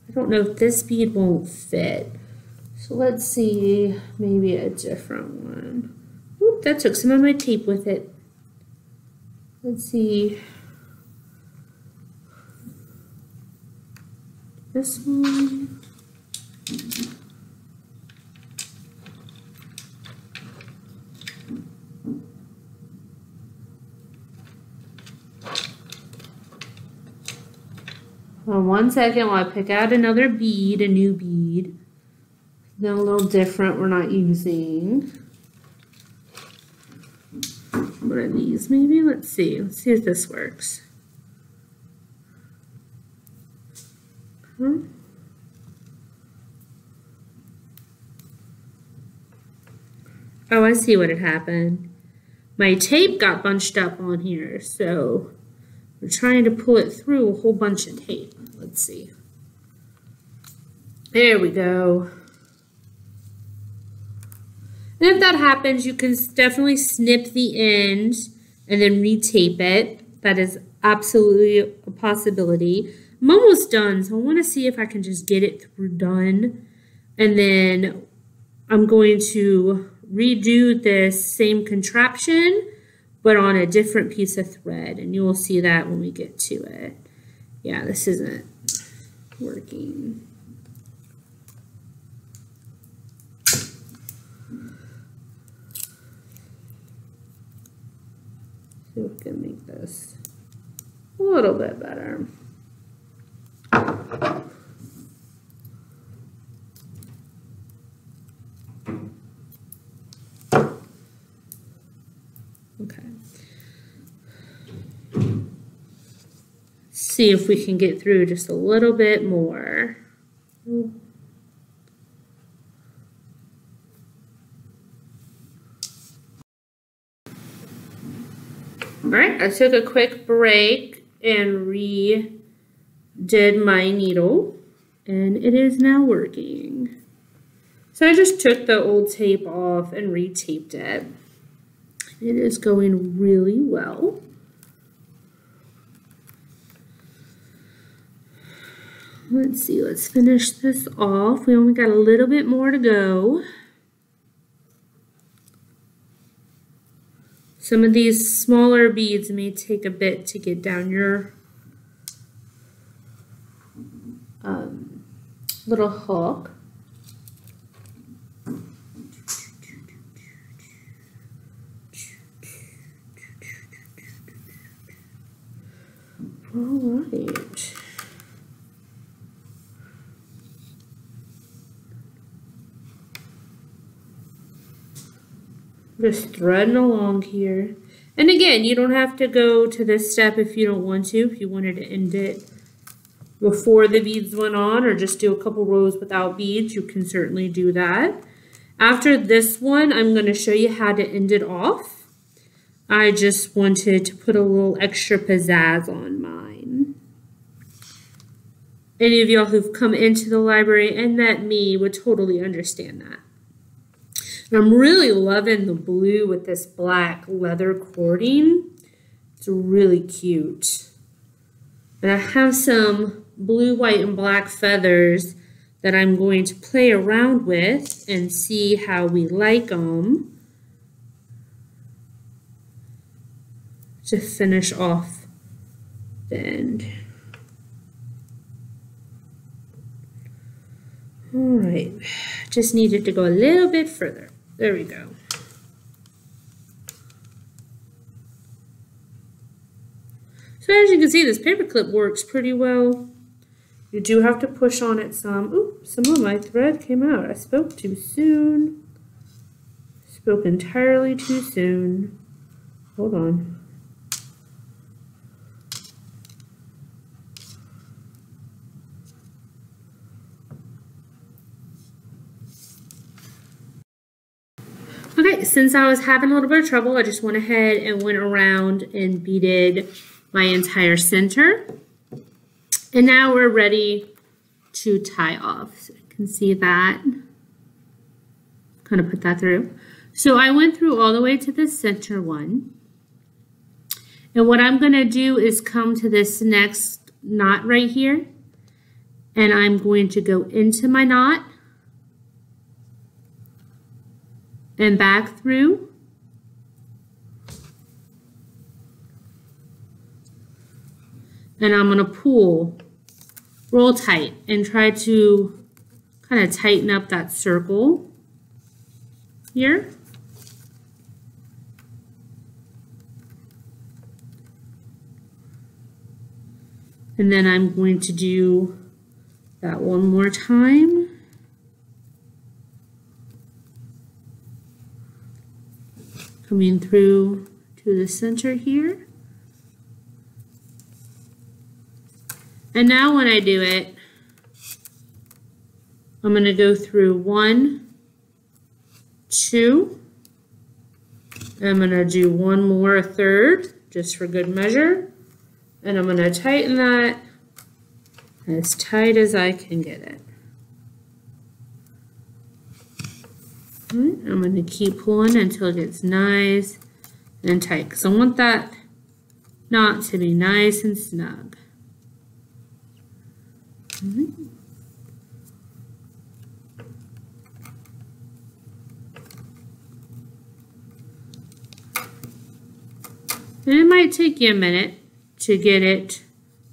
I don't know if this bead won't fit. So let's see, maybe a different one. Oop, that took some of my tape with it. Let's see. This one. Well, one second while I pick out another bead, a new bead. Then a little different we're not using. What are these maybe? Let's see. Let's see if this works. Hmm. Oh, I see what had happened. My tape got bunched up on here, so we're trying to pull it through a whole bunch of tape. Let's see. There we go. And if that happens, you can definitely snip the end and then retape it. That is absolutely a possibility. I'm almost done, so I want to see if I can just get it through done. And then I'm going to redo this same contraption, but on a different piece of thread. And you will see that when we get to it. Yeah, this isn't working. We can make this a little bit better. Okay. See if we can get through just a little bit more. All right, I took a quick break and redid my needle and it is now working. So I just took the old tape off and retaped it. It is going really well. Let's see, let's finish this off. We only got a little bit more to go. Some of these smaller beads may take a bit to get down your um, little hook. All right. Just threading along here. And again, you don't have to go to this step if you don't want to. If you wanted to end it before the beads went on or just do a couple rows without beads, you can certainly do that. After this one, I'm going to show you how to end it off. I just wanted to put a little extra pizzazz on mine. Any of y'all who've come into the library and met me would totally understand that. I'm really loving the blue with this black leather cording. It's really cute. And I have some blue, white, and black feathers that I'm going to play around with and see how we like them to finish off the end. All right, just needed to go a little bit further. There we go. So as you can see, this paper clip works pretty well. You do have to push on it some. Ooh, some of my thread came out. I spoke too soon. Spoke entirely too soon. Hold on. Okay, since I was having a little bit of trouble, I just went ahead and went around and beaded my entire center. And now we're ready to tie off. So can see that. Kind of put that through. So I went through all the way to the center one. And what I'm going to do is come to this next knot right here. And I'm going to go into my knot and back through. And I'm going to pull, roll tight, and try to kind of tighten up that circle here. And then I'm going to do that one more time. Coming through to the center here. And now when I do it, I'm going to go through one, two, I'm going to do one more, a third, just for good measure. And I'm going to tighten that as tight as I can get it. I'm going to keep pulling until it gets nice and tight because I want that knot to be nice and snug. Mm -hmm. And it might take you a minute to get it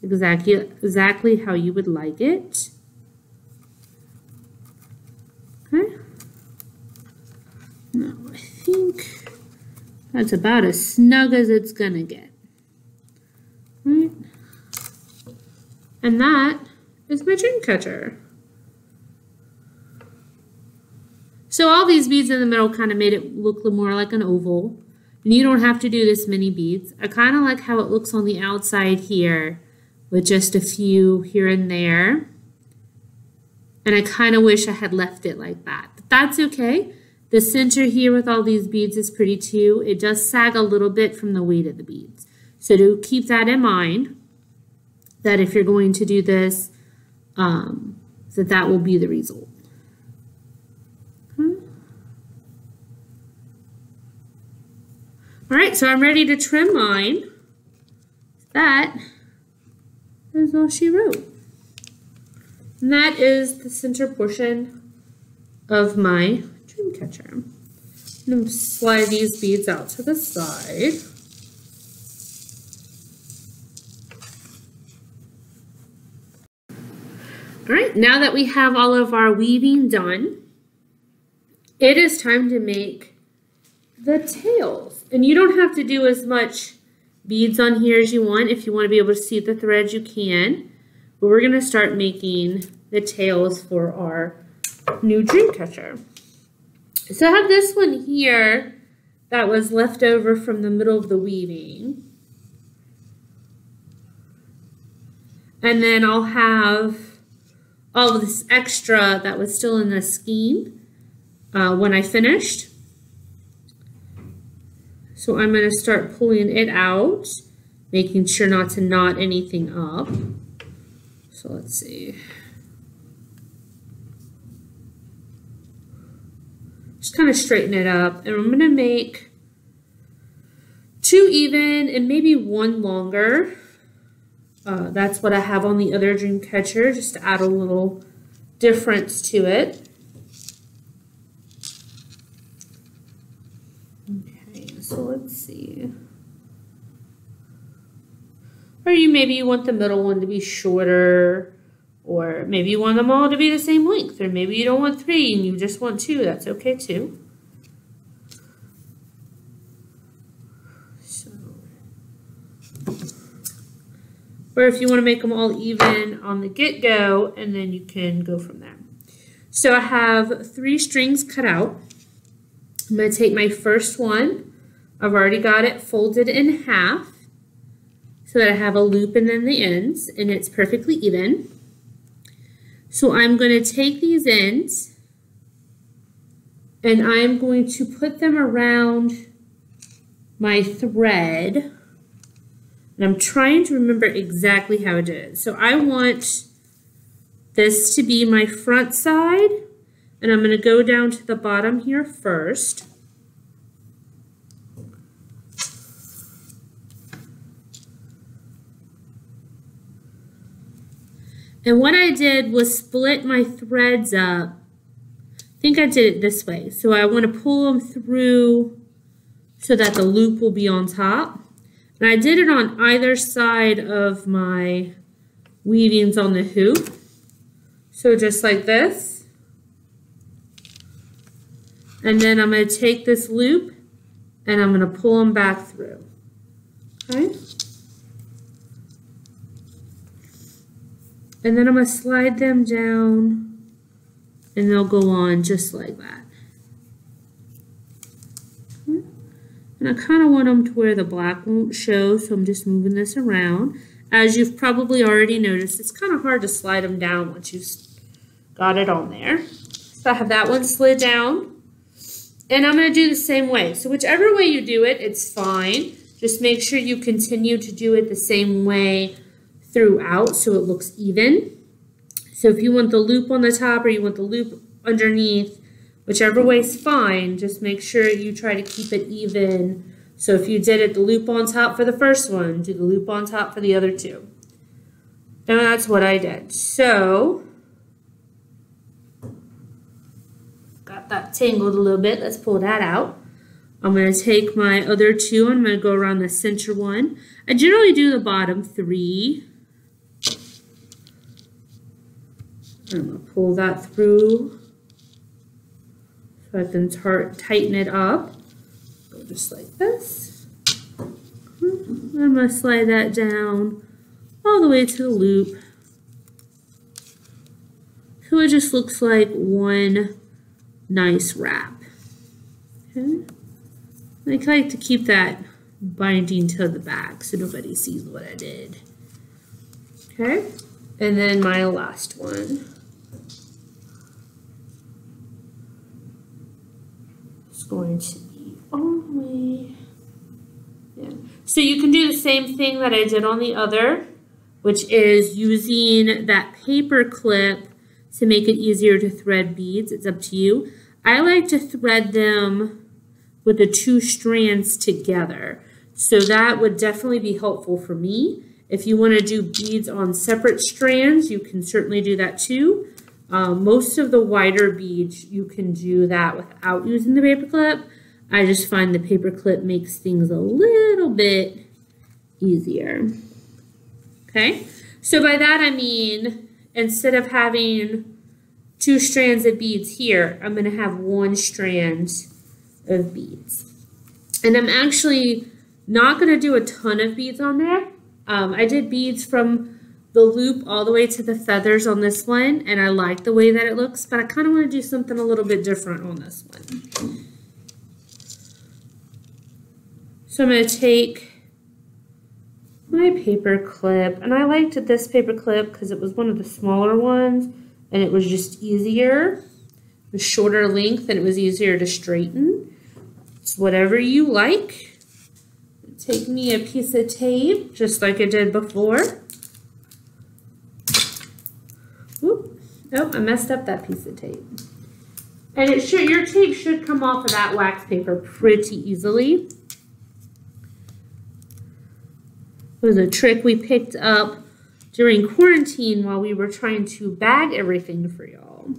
exactly, exactly how you would like it. Okay. Now I think that's about as snug as it's gonna get. Right. And that is my dream catcher. So all these beads in the middle kind of made it look more like an oval. And you don't have to do this many beads. I kind of like how it looks on the outside here with just a few here and there. And I kind of wish I had left it like that. But that's okay. The center here with all these beads is pretty too. It does sag a little bit from the weight of the beads. So to keep that in mind, that if you're going to do this, um, that that will be the result. All right, so I'm ready to trim mine. That is all she wrote. And that is the center portion of my dream catcher. I'm going to slide these beads out to the side. All right, now that we have all of our weaving done, it is time to make the tails. And you don't have to do as much beads on here as you want. If you want to be able to see the threads, you can. But we're going to start making the tails for our new dream catcher. So I have this one here that was left over from the middle of the weaving. And then I'll have all this extra that was still in the skein uh, when I finished. So I'm going to start pulling it out, making sure not to knot anything up. So let's see. Kind of straighten it up. And I'm going to make two even and maybe one longer. Uh, that's what I have on the other dream catcher, just to add a little difference to it. Okay, so let's see. Or you maybe you want the middle one to be shorter, or maybe you want them all to be the same length, or maybe you don't want three and you just want two. That's okay too. So, or if you want to make them all even on the get-go, and then you can go from there. So I have three strings cut out. I'm going to take my first one I've already got it folded in half so that I have a loop and then the ends and it's perfectly even. So I'm going to take these ends and I'm going to put them around my thread. And I'm trying to remember exactly how I did. So I want this to be my front side, and I'm going to go down to the bottom here first. And what I did was split my threads up. I think I did it this way. So I want to pull them through so that the loop will be on top. And I did it on either side of my weavings on the hoop. So just like this. And then I'm going to take this loop and I'm going to pull them back through. Okay. And then I'm going to slide them down and they'll go on just like that. And I kind of want them to where the black won't show, so I'm just moving this around. As you've probably already noticed, it's kind of hard to slide them down once you've got it on there. So I have that one slid down. And I'm going to do the same way. So whichever way you do it, it's fine. Just make sure you continue to do it the same way throughout so it looks even. So if you want the loop on the top or you want the loop underneath, whichever way is fine, just make sure you try to keep it even. So if you did it the loop on top for the first one, do the loop on top for the other two. And that's what I did. So, got that tangled a little bit. Let's pull that out. I'm going to take my other two I'm going to go around the center one. I generally do the bottom three. I'm to pull that through so I can tighten it up. Go just like this. I'm to slide that down all the way to the loop. So it just looks like one nice wrap. Okay. I like to keep that binding to the back so nobody sees what I did. Okay, and then my last one. Going to be only, yeah. So you can do the same thing that I did on the other, which is using that paper clip to make it easier to thread beads. It's up to you. I like to thread them with the two strands together. So that would definitely be helpful for me. If you want to do beads on separate strands, you can certainly do that too. Um, most of the wider beads, you can do that without using the paper clip. I just find the paper clip makes things a little bit easier. Okay, so by that I mean, instead of having two strands of beads here, I'm going to have one strand of beads. And I'm actually not going to do a ton of beads on there. Um, I did beads from the loop all the way to the feathers on this one, and I like the way that it looks, but I kind of want to do something a little bit different on this one. So I'm going to take my paper clip, and I liked this paper clip because it was one of the smaller ones, and it was just easier, the shorter length, and it was easier to straighten. It's whatever you like. Take me a piece of tape, just like I did before. Oh, I messed up that piece of tape. And it should your tape should come off of that wax paper pretty easily. It was a trick we picked up during quarantine while we were trying to bag everything for y'all.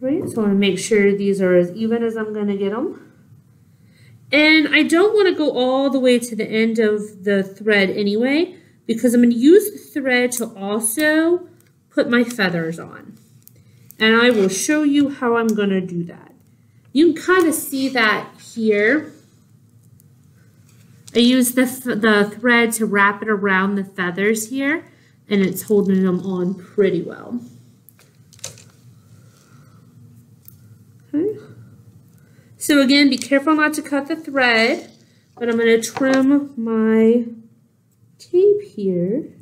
Right, so I want to make sure these are as even as I'm going to get them. And I don't want to go all the way to the end of the thread anyway, because I'm going to use the thread to also put my feathers on. And I will show you how I'm going to do that. You can kind of see that here. I use the, the thread to wrap it around the feathers here, and it's holding them on pretty well. Okay. So again, be careful not to cut the thread, but I'm going to trim my tape here.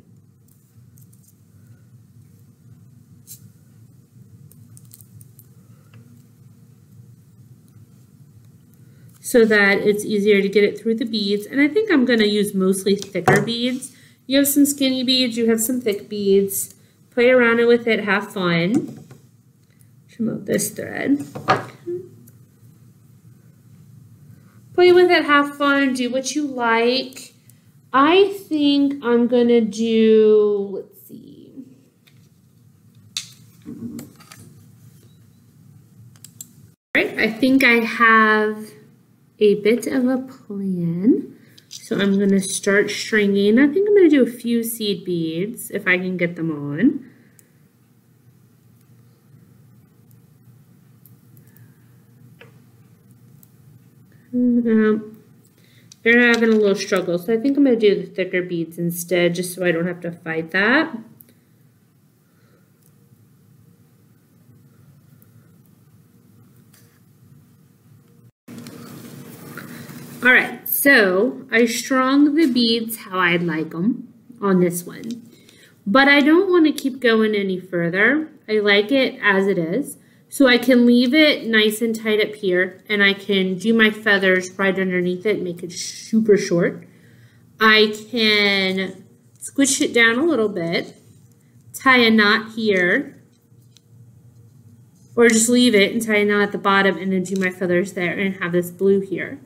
So that it's easier to get it through the beads. And I think I'm going to use mostly thicker beads. You have some skinny beads, you have some thick beads. Play around with it, have fun. Trim out this thread. Play with it, have fun, do what you like. I think I'm gonna do, let's see. All right, I think I have a bit of a plan. So I'm going to start stringing. I think I'm going to do a few seed beads if I can get them on. Um, they're having a little struggle, so I think I'm going to do the thicker beads instead, just so I don't have to fight that. All right, so I strung the beads how I'd like them on this one. But I don't want to keep going any further. I like it as it is. So I can leave it nice and tight up here and I can do my feathers right underneath it make it super short. I can squish it down a little bit, tie a knot here, or just leave it and tie a knot at the bottom and then do my feathers there and have this blue here.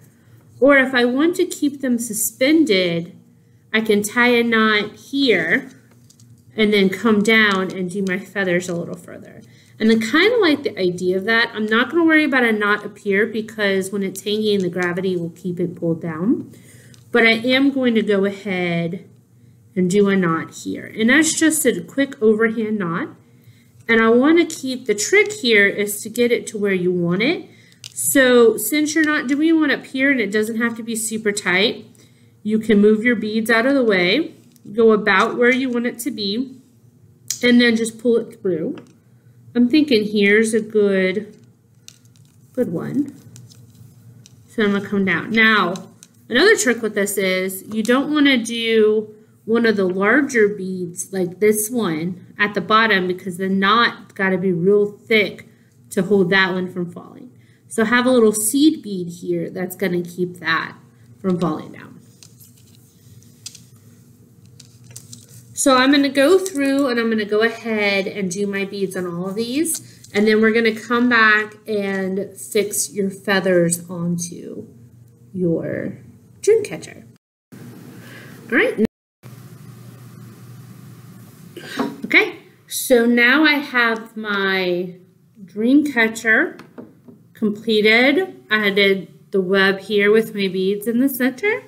Or if I want to keep them suspended, I can tie a knot here and then come down and do my feathers a little further. And I kind of like the idea of that. I'm not going to worry about a knot up here because when it's hanging, the gravity will keep it pulled down. But I am going to go ahead and do a knot here. And that's just a quick overhand knot. And I want to keep, the trick here is to get it to where you want it. So since you're not doing one up here and it doesn't have to be super tight, you can move your beads out of the way, go about where you want it to be, and then just pull it through. I'm thinking here's a good, good one. So I'm gonna come down. Now, another trick with this is you don't wanna do one of the larger beads like this one at the bottom because the knot gotta be real thick to hold that one from falling. So have a little seed bead here that's going to keep that from falling down. So I'm going to go through and I'm going to go ahead and do my beads on all of these. And then we're going to come back and fix your feathers onto your dream catcher. All right. Okay, so now I have my dream catcher completed. I did the web here with my beads in the center.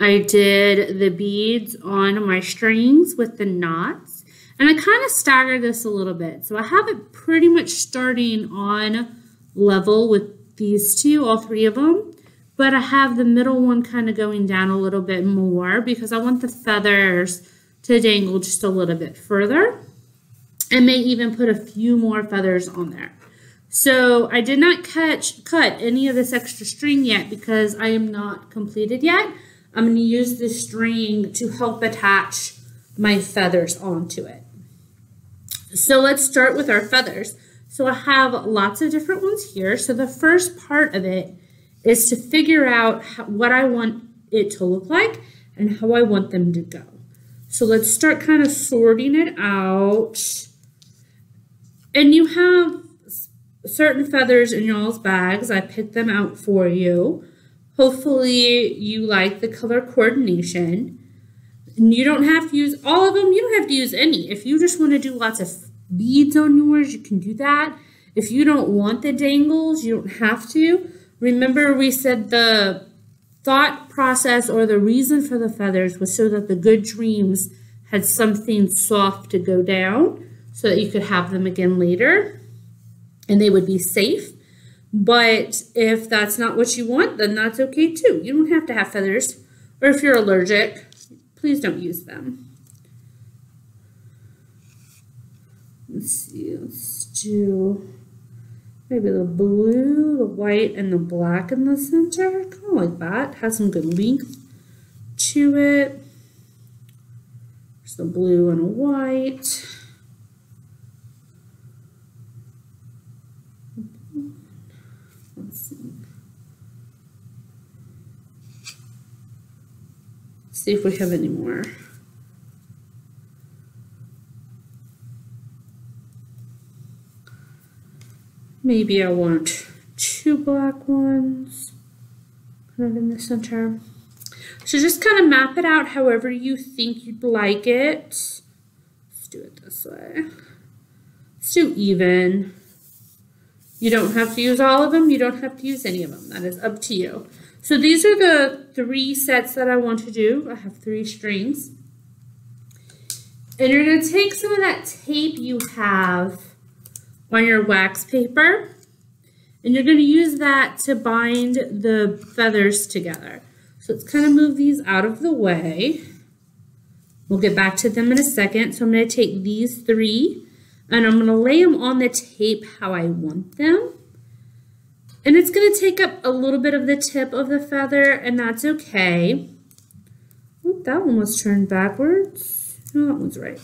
I did the beads on my strings with the knots. And I kind of staggered this a little bit. So I have it pretty much starting on level with these two, all three of them. But I have the middle one kind of going down a little bit more because I want the feathers to dangle just a little bit further. And may even put a few more feathers on there. So I did not catch, cut any of this extra string yet because I am not completed yet. I'm going to use this string to help attach my feathers onto it. So let's start with our feathers. So I have lots of different ones here. So the first part of it is to figure out what I want it to look like and how I want them to go. So let's start kind of sorting it out. And you have certain feathers in y'all's bags. I picked them out for you. Hopefully you like the color coordination. And you don't have to use all of them. You don't have to use any. If you just want to do lots of beads on yours, you can do that. If you don't want the dangles, you don't have to. Remember we said the thought process or the reason for the feathers was so that the good dreams had something soft to go down so that you could have them again later and they would be safe. But if that's not what you want, then that's okay too. You don't have to have feathers. Or if you're allergic, please don't use them. Let's see, let's do maybe the blue, the white, and the black in the center. Kind of like that. Has some good length to it. There's the blue and a white. see if we have any more. Maybe I want two black ones kind of in the center. So just kind of map it out however you think you'd like it. Let's do it this way. It's too even. You don't have to use all of them. You don't have to use any of them. That is up to you. So these are the three sets that I want to do. I have three strings. And you're going to take some of that tape you have on your wax paper and you're going to use that to bind the feathers together. So let's kind of move these out of the way. We'll get back to them in a second. So I'm going to take these three and I'm going to lay them on the tape how I want them. And it's going to take up a little bit of the tip of the feather and that's okay. Oop, that one was turned backwards. No, that one's right.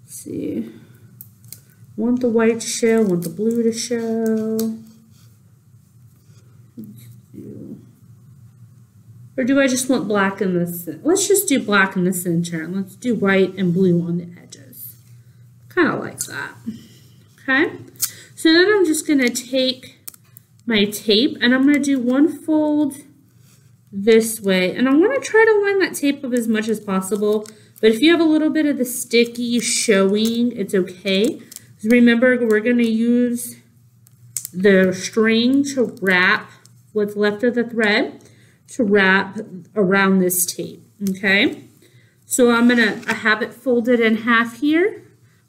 Let's see. Want the white to show, want the blue to show. Or do I just want black in the center? Let's just do black in the center. And let's do white and blue on the edges. Kind of like that. Okay. So then I'm just going to take my tape and I'm going to do one fold this way. And I want to try to line that tape up as much as possible. But if you have a little bit of the sticky showing, it's okay. Remember, we're going to use the string to wrap what's left of the thread to wrap around this tape, okay? So I'm going to I have it folded in half here,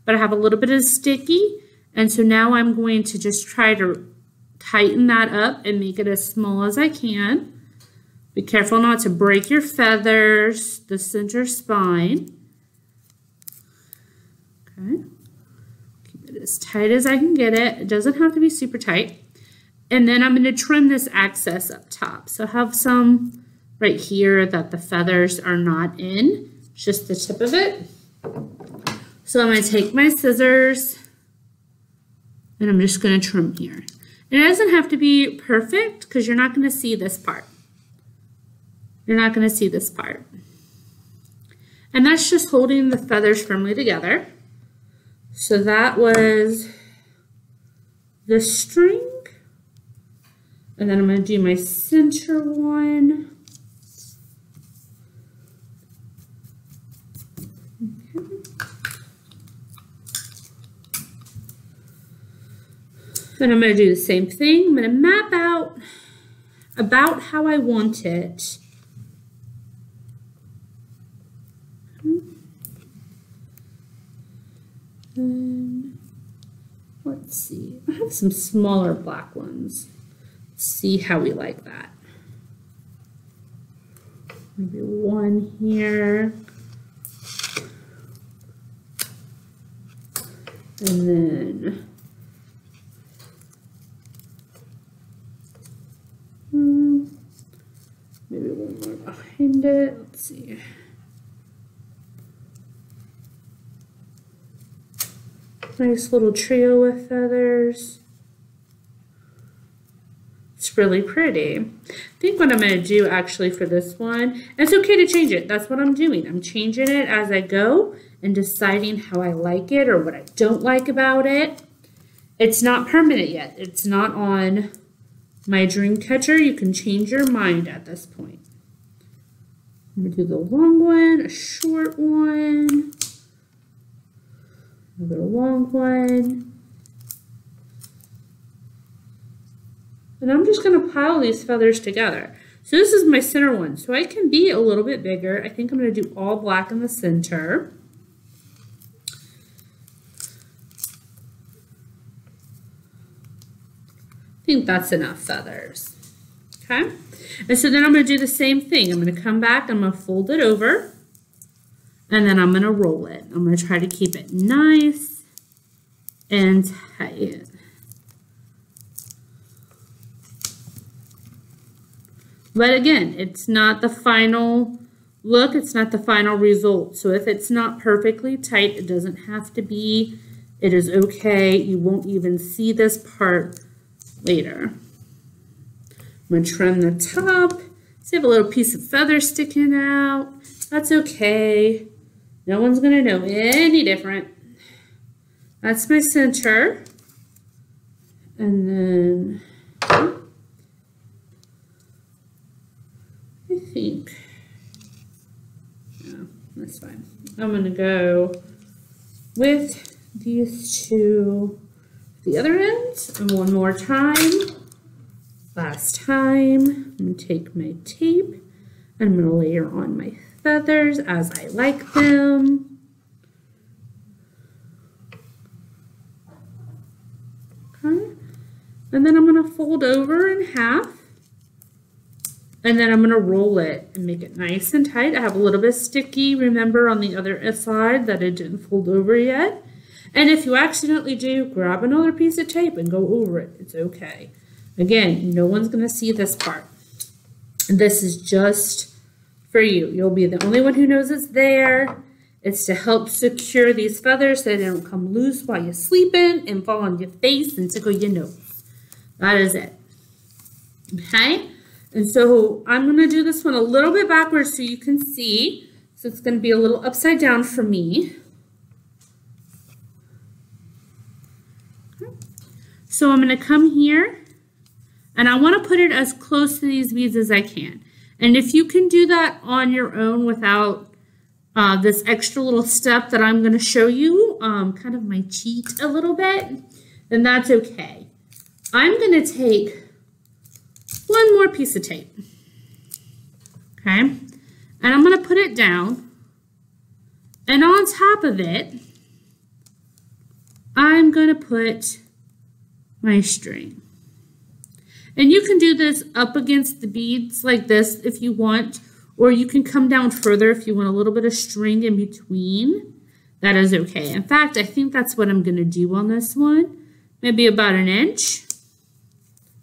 but I have a little bit of sticky, and so now I'm going to just try to tighten that up and make it as small as I can. Be careful not to break your feathers, the center spine. Okay Keep it as tight as I can get it. It doesn't have to be super tight. And then I'm going to trim this excess up top. So have some right here that the feathers are not in, just the tip of it. So I'm going to take my scissors and I'm just going to trim here. It doesn't have to be perfect because you're not going to see this part. You're not going to see this part. And that's just holding the feathers firmly together. So that was the string. And then I'm going to do my center one. Then I'm going to do the same thing. I'm going to map out about how I want it. Hmm. let's see. I have some smaller black ones. Let's see how we like that. Maybe one here. And then hmm, maybe one more behind it. Let's see. Nice little trio with feathers. It's really pretty. I think what I'm going to do actually for this one, it's okay to change it. That's what I'm doing. I'm changing it as I go and deciding how I like it or what I don't like about it. It's not permanent yet. It's not on my dream catcher. You can change your mind at this point. I'm going to do the long one, a short one. Another long one. And I'm just going to pile these feathers together. So this is my center one. So I can be a little bit bigger. I think I'm going to do all black in the center. Think that's enough feathers. Okay. And so then I'm going to do the same thing. I'm going to come back. I'm going to fold it over and then I'm going to roll it. I'm going to try to keep it nice and tight. But again, it's not the final look, it's not the final result. So if it's not perfectly tight, it doesn't have to be. It is okay. You won't even see this part later. I'm going to trim the top. See, I have a little piece of feather sticking out. That's okay. No one's going to know any different. That's my center. And then I think, no, that's fine. I'm going to go with these two the other end and one more time. Last time, I'm going to take my tape and I'm going to layer on my feathers as I like them. Okay. And then I'm going to fold over in half. And then I'm going to roll it and make it nice and tight. I have a little bit sticky, remember, on the other side that it didn't fold over yet. And if you accidentally do, grab another piece of tape and go over it. It's okay. Again, no one's going to see this part. This is just for you. You'll be the only one who knows it's there. It's to help secure these feathers so they don't come loose while you're sleeping and fall on your face and tickle your nose. That is it. Okay? And so I'm going to do this one a little bit backwards so you can see. So it's going to be a little upside down for me. So I'm going to come here and I want to put it as close to these beads as I can. And if you can do that on your own without uh, this extra little step that I'm going to show you, um, kind of my cheat a little bit, then that's okay. I'm going to take one more piece of tape. Okay. And I'm going to put it down. And on top of it, I'm going to put my string. And you can do this up against the beads like this if you want, or you can come down further if you want a little bit of string in between. That is okay. In fact, I think that's what I'm going to do on this one. Maybe about an inch,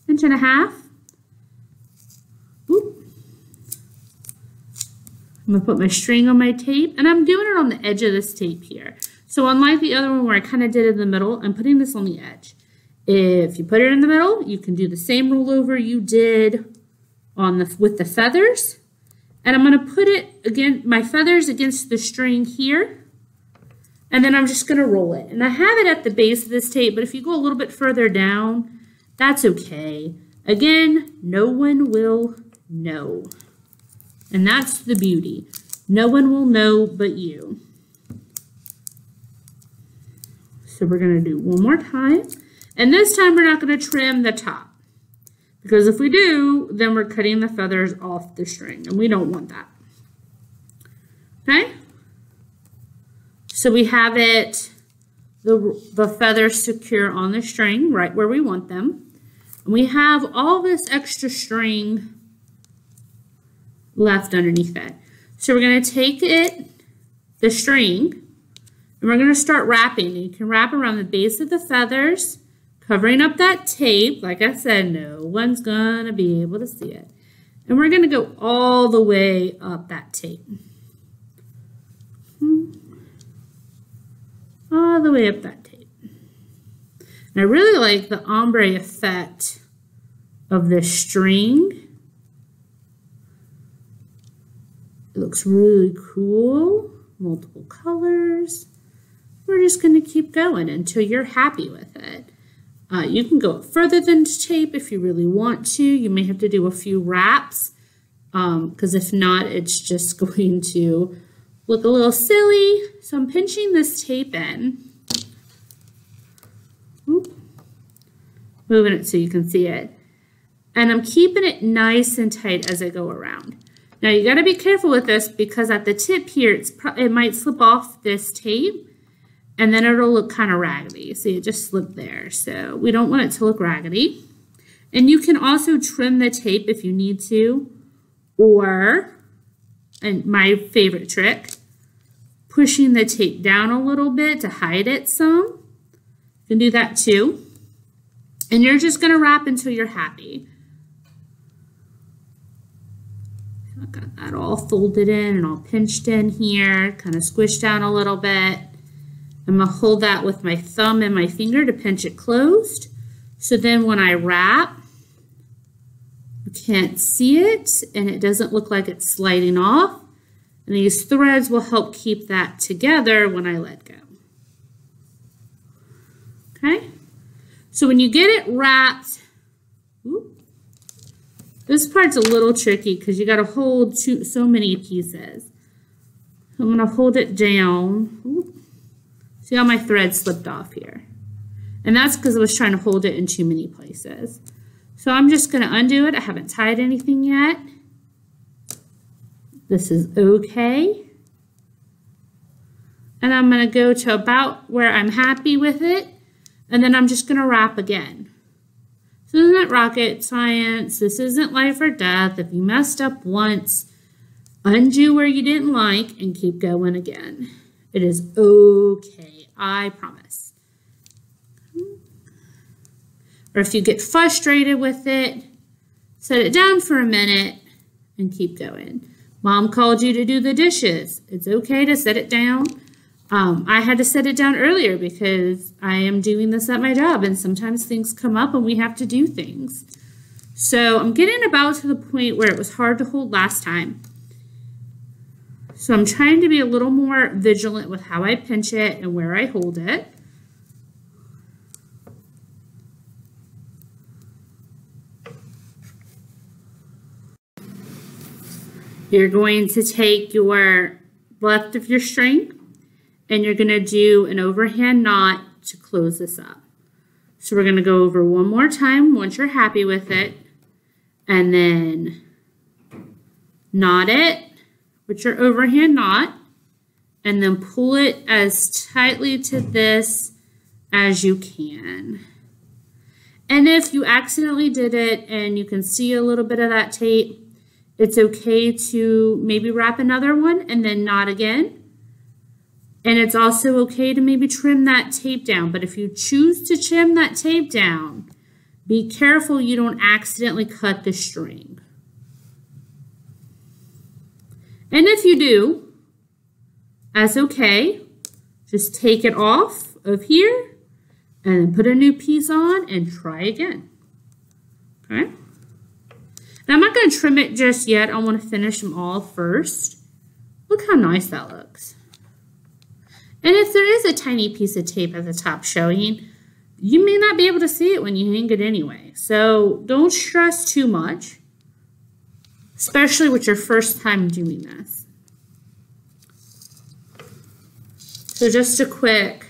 inch and a half. Oop. I'm going to put my string on my tape, and I'm doing it on the edge of this tape here. So unlike the other one where I kind of did in the middle, I'm putting this on the edge. If you put it in the middle, you can do the same rollover you did on the with the feathers. And I'm going to put it, again, my feathers against the string here. And then I'm just going to roll it. And I have it at the base of this tape, but if you go a little bit further down, that's okay. Again, no one will know. And that's the beauty. No one will know but you. So we're going to do one more time. And this time we're not going to trim the top. Because if we do, then we're cutting the feathers off the string. And we don't want that. Okay? So we have it, the, the feathers secure on the string right where we want them. And we have all this extra string left underneath it. So we're going to take it, the string, and we're going to start wrapping. You can wrap around the base of the feathers covering up that tape. Like I said, no one's to be able to see it. And we're to go all the way up that tape. Hmm. All the way up that tape. And I really like the ombre effect of this string. It looks really cool. Multiple colors. We're just going to keep going until you're happy with it. Uh, you can go further than tape if you really want to. You may have to do a few wraps because um, if not, it's just going to look a little silly. So I'm pinching this tape in. Oop. Moving it so you can see it. And I'm keeping it nice and tight as I go around. Now you got to be careful with this because at the tip here, it's it might slip off this tape and then it'll look kind of raggedy. See, it just slipped there. So we don't want it to look raggedy. And you can also trim the tape if you need to, or, and my favorite trick, pushing the tape down a little bit to hide it some. You can do that too. And you're just gonna wrap until you're happy. I got that all folded in and all pinched in here, kind of squished down a little bit. I'm to hold that with my thumb and my finger to pinch it closed. So then when I wrap, you can't see it and it doesn't look like it's sliding off. And these threads will help keep that together when I let go. Okay? So when you get it wrapped, this part's a little tricky because you got to hold two, so many pieces. I'm going to hold it down. See how my thread slipped off here. And that's because I was trying to hold it in too many places. So I'm just going to undo it. I haven't tied anything yet. This is okay. And I'm going to go to about where I'm happy with it. And then I'm just going to wrap again. This isn't rocket science. This isn't life or death. If you messed up once, undo where you didn't like and keep going again. It is okay. I promise. Or if you get frustrated with it, set it down for a minute and keep going. Mom called you to do the dishes. It's okay to set it down um, I had to set it down earlier because I am doing this at my job and sometimes things come up and we have to do things. So I'm getting about to the point where it was hard to hold last time. So I'm trying to be a little more vigilant with how I pinch it and where I hold it. You're going to take your left of your string and you're going to do an overhand knot to close this up. So we're going to go over one more time once you're happy with it and then knot it with your overhand knot and then pull it as tightly to this as you can. And if you accidentally did it and you can see a little bit of that tape, it's okay to maybe wrap another one and then knot again and it's also okay to maybe trim that tape down. But if you choose to trim that tape down, be careful you don't accidentally cut the string. And if you do, that's okay. Just take it off of here and put a new piece on and try again. Okay? Now I'm not going to trim it just yet. I want to finish them all first. Look how nice that looks. And if there is a tiny piece of tape at the top showing, you may not be able to see it when you hang it anyway. So don't stress too much, especially with your first time doing this. So just a quick,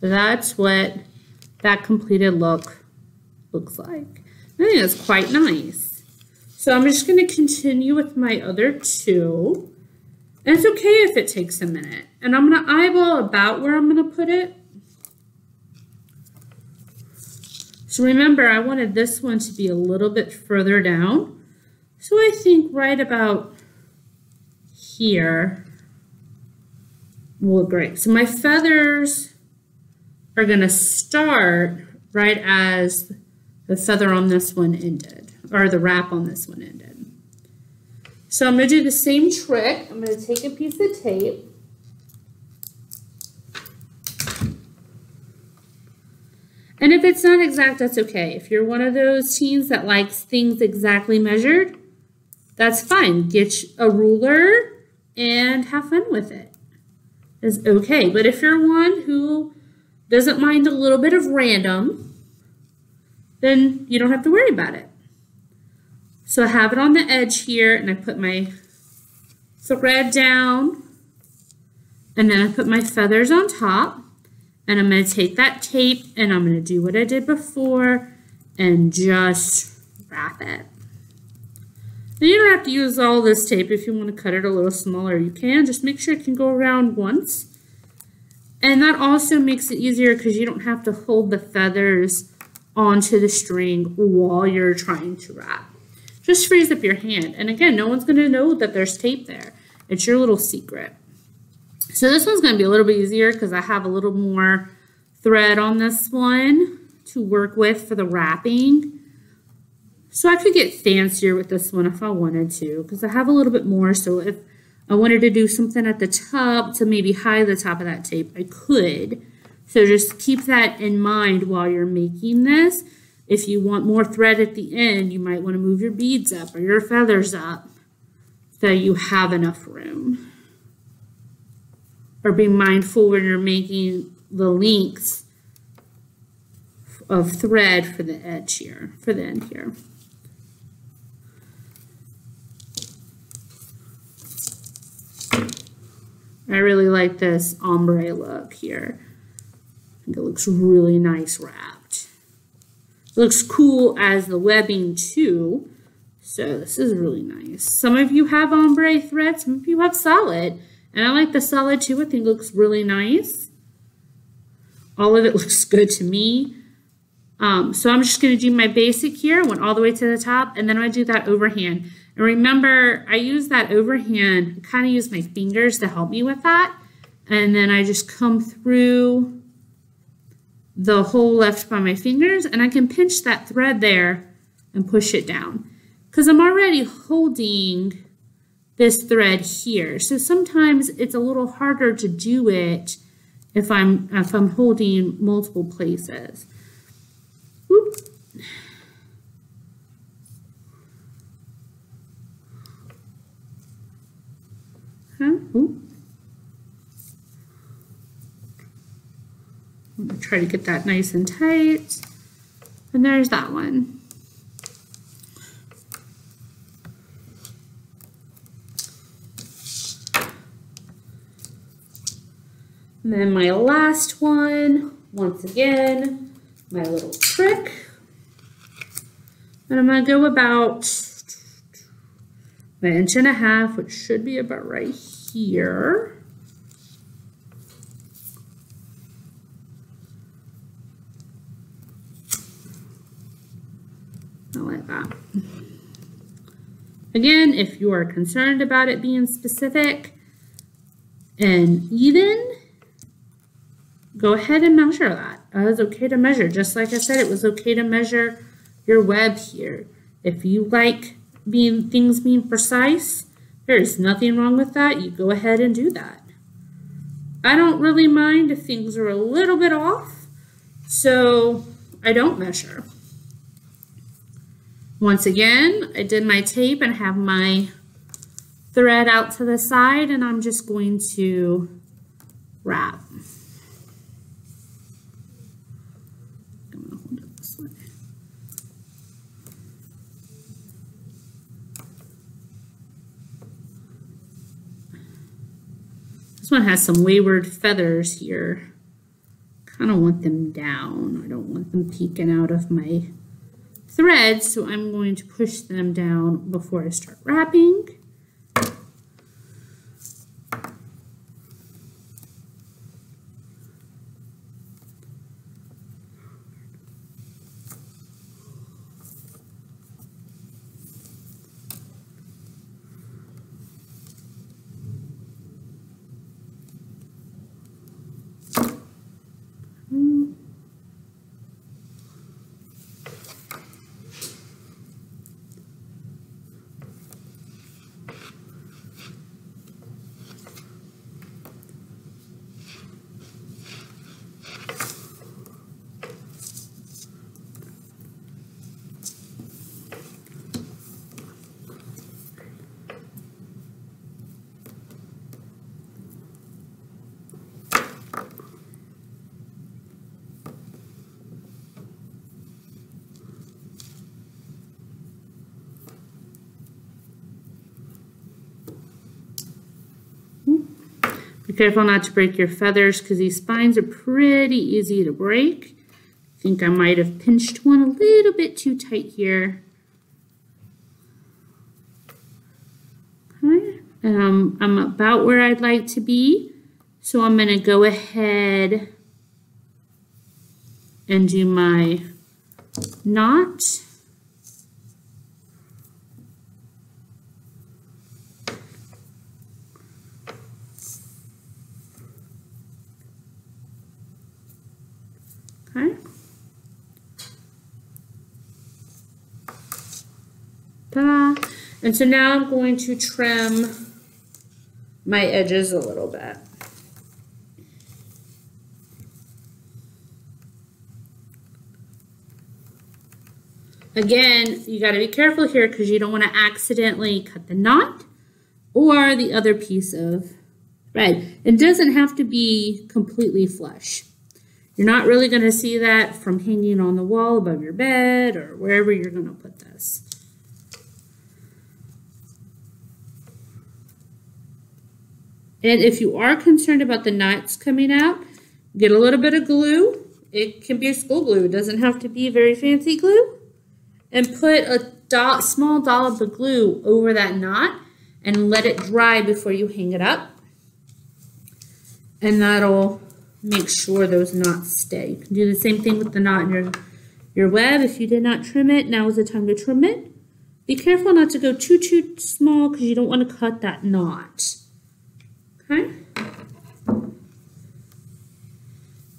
that's what that completed look looks like. I think that's quite nice. So I'm just going to continue with my other two. And it's okay if it takes a minute. And I'm going to eyeball about where I'm going to put it. So remember, I wanted this one to be a little bit further down. So I think right about here will look great. So my feathers are going to start right as the feather on this one ended, or the wrap on this one ended. So I'm going to do the same trick. I'm going to take a piece of tape. And if it's not exact, that's okay. If you're one of those teens that likes things exactly measured, that's fine. Get a ruler and have fun with it. It's okay. But if you're one who doesn't mind a little bit of random, then you don't have to worry about it. So I have it on the edge here and I put my thread down and then I put my feathers on top and I'm going to take that tape and I'm going to do what I did before and just wrap it. Now you don't have to use all this tape if you want to cut it a little smaller. You can, just make sure it can go around once. And that also makes it easier because you don't have to hold the feathers onto the string while you're trying to wrap. Just freeze up your hand. And again, no one's going to know that there's tape there. It's your little secret. So this one's going to be a little bit easier because I have a little more thread on this one to work with for the wrapping. So I could get fancier with this one if I wanted to because I have a little bit more. So if I wanted to do something at the top to maybe hide the top of that tape, I could. So just keep that in mind while you're making this. If you want more thread at the end, you might want to move your beads up or your feathers up so you have enough room. Or be mindful when you're making the length of thread for the edge here, for the end here. I really like this ombre look here. I think it looks really nice wrapped. It looks cool as the webbing too. So this is really nice. Some of you have ombre thread, some of you have solid. And I like the solid too. I think looks really nice. All of it looks good to me. Um, so I'm just going to do my basic here, went all the way to the top, and then I do that overhand. And remember, I use that overhand, kind of use my fingers to help me with that. And then I just come through the hole left by my fingers, and I can pinch that thread there and push it down. Because I'm already holding this thread here. So sometimes it's a little harder to do it if I'm, if I'm holding multiple places. Whoop. Huh? Ooh. I'm to try to get that nice and tight. And there's that one. And then my last one, once again, my little trick. And I'm to go about an inch and a half, which should be about right here. Like that. Again, if you are concerned about it being specific and even, go ahead and measure that. Uh, it's okay to measure. Just like I said, it was okay to measure your web here. If you like being things being precise, there's nothing wrong with that. You go ahead and do that. I don't really mind if things are a little bit off, so I don't measure. Once again, I did my tape and have my thread out to the side and I'm just going to wrap. This one has some wayward feathers here. Kind of want them down. I don't want them peeking out of my thread, so I'm going to push them down before I start wrapping. Be careful not to break your feathers because these spines are pretty easy to break. I think I might have pinched one a little bit too tight here. Okay, I'm, um, I'm about where I'd like to be. So I'm going to go ahead and do my knot. Okay. Ta-da. And so now I'm going to trim my edges a little bit. Again, you got to be careful here because you don't want to accidentally cut the knot or the other piece of thread. It doesn't have to be completely flush. You're not really going to see that from hanging on the wall above your bed or wherever you're going to put this. And if you are concerned about the knots coming out, get a little bit of glue. It can be a school glue. It doesn't have to be very fancy glue. And put a do small dollop of glue over that knot and let it dry before you hang it up. And that'll make sure those knots stay. You can do the same thing with the knot in your, your web. If you did not trim it, now is the time to trim it. Be careful not to go too, too small because you don't want to cut that knot. Okay?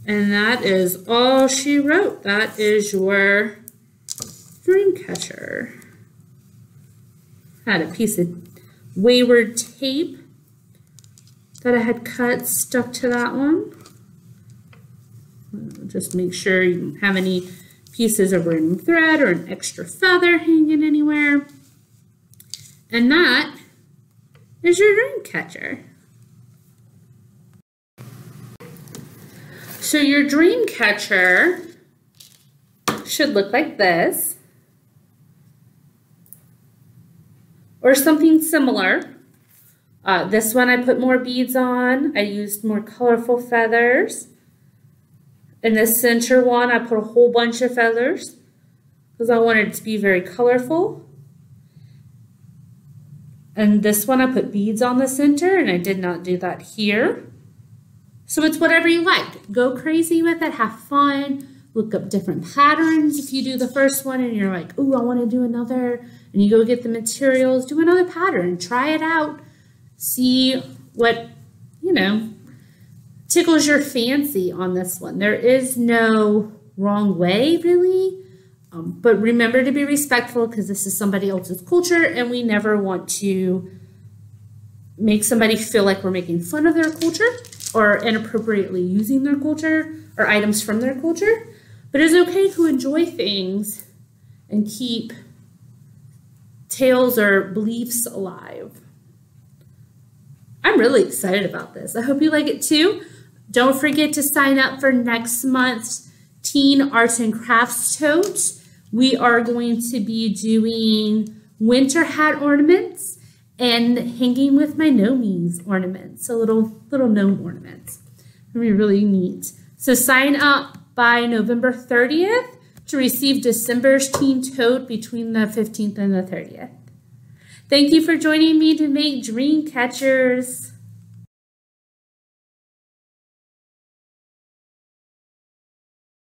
And that is all she wrote. That is your dream catcher. Had a piece of wayward tape that I had cut stuck to that one. Just make sure you don't have any pieces of random thread or an extra feather hanging anywhere. And that is your dream catcher. So your dream catcher should look like this. Or something similar. Uh, this one I put more beads on. I used more colorful feathers. In the center one, I put a whole bunch of feathers because I wanted it to be very colorful. And this one, I put beads on the center, and I did not do that here. So it's whatever you like. Go crazy with it, have fun, look up different patterns. If you do the first one and you're like, ooh, I want to do another, and you go get the materials, do another pattern, try it out, see what, you know, tickles your fancy on this one. There is no wrong way, really. Um, but remember to be respectful because this is somebody else's culture and we never want to make somebody feel like we're making fun of their culture or inappropriately using their culture or items from their culture. But it's okay to enjoy things and keep tales or beliefs alive. I'm really excited about this. I hope you like it too. Don't forget to sign up for next month's Teen Arts and Crafts Tote. We are going to be doing winter hat ornaments and hanging with my gnomies ornaments, so little little gnome ornaments. It'll be really neat. So sign up by November 30th to receive December's Teen Tote between the 15th and the 30th. Thank you for joining me to make dream catchers.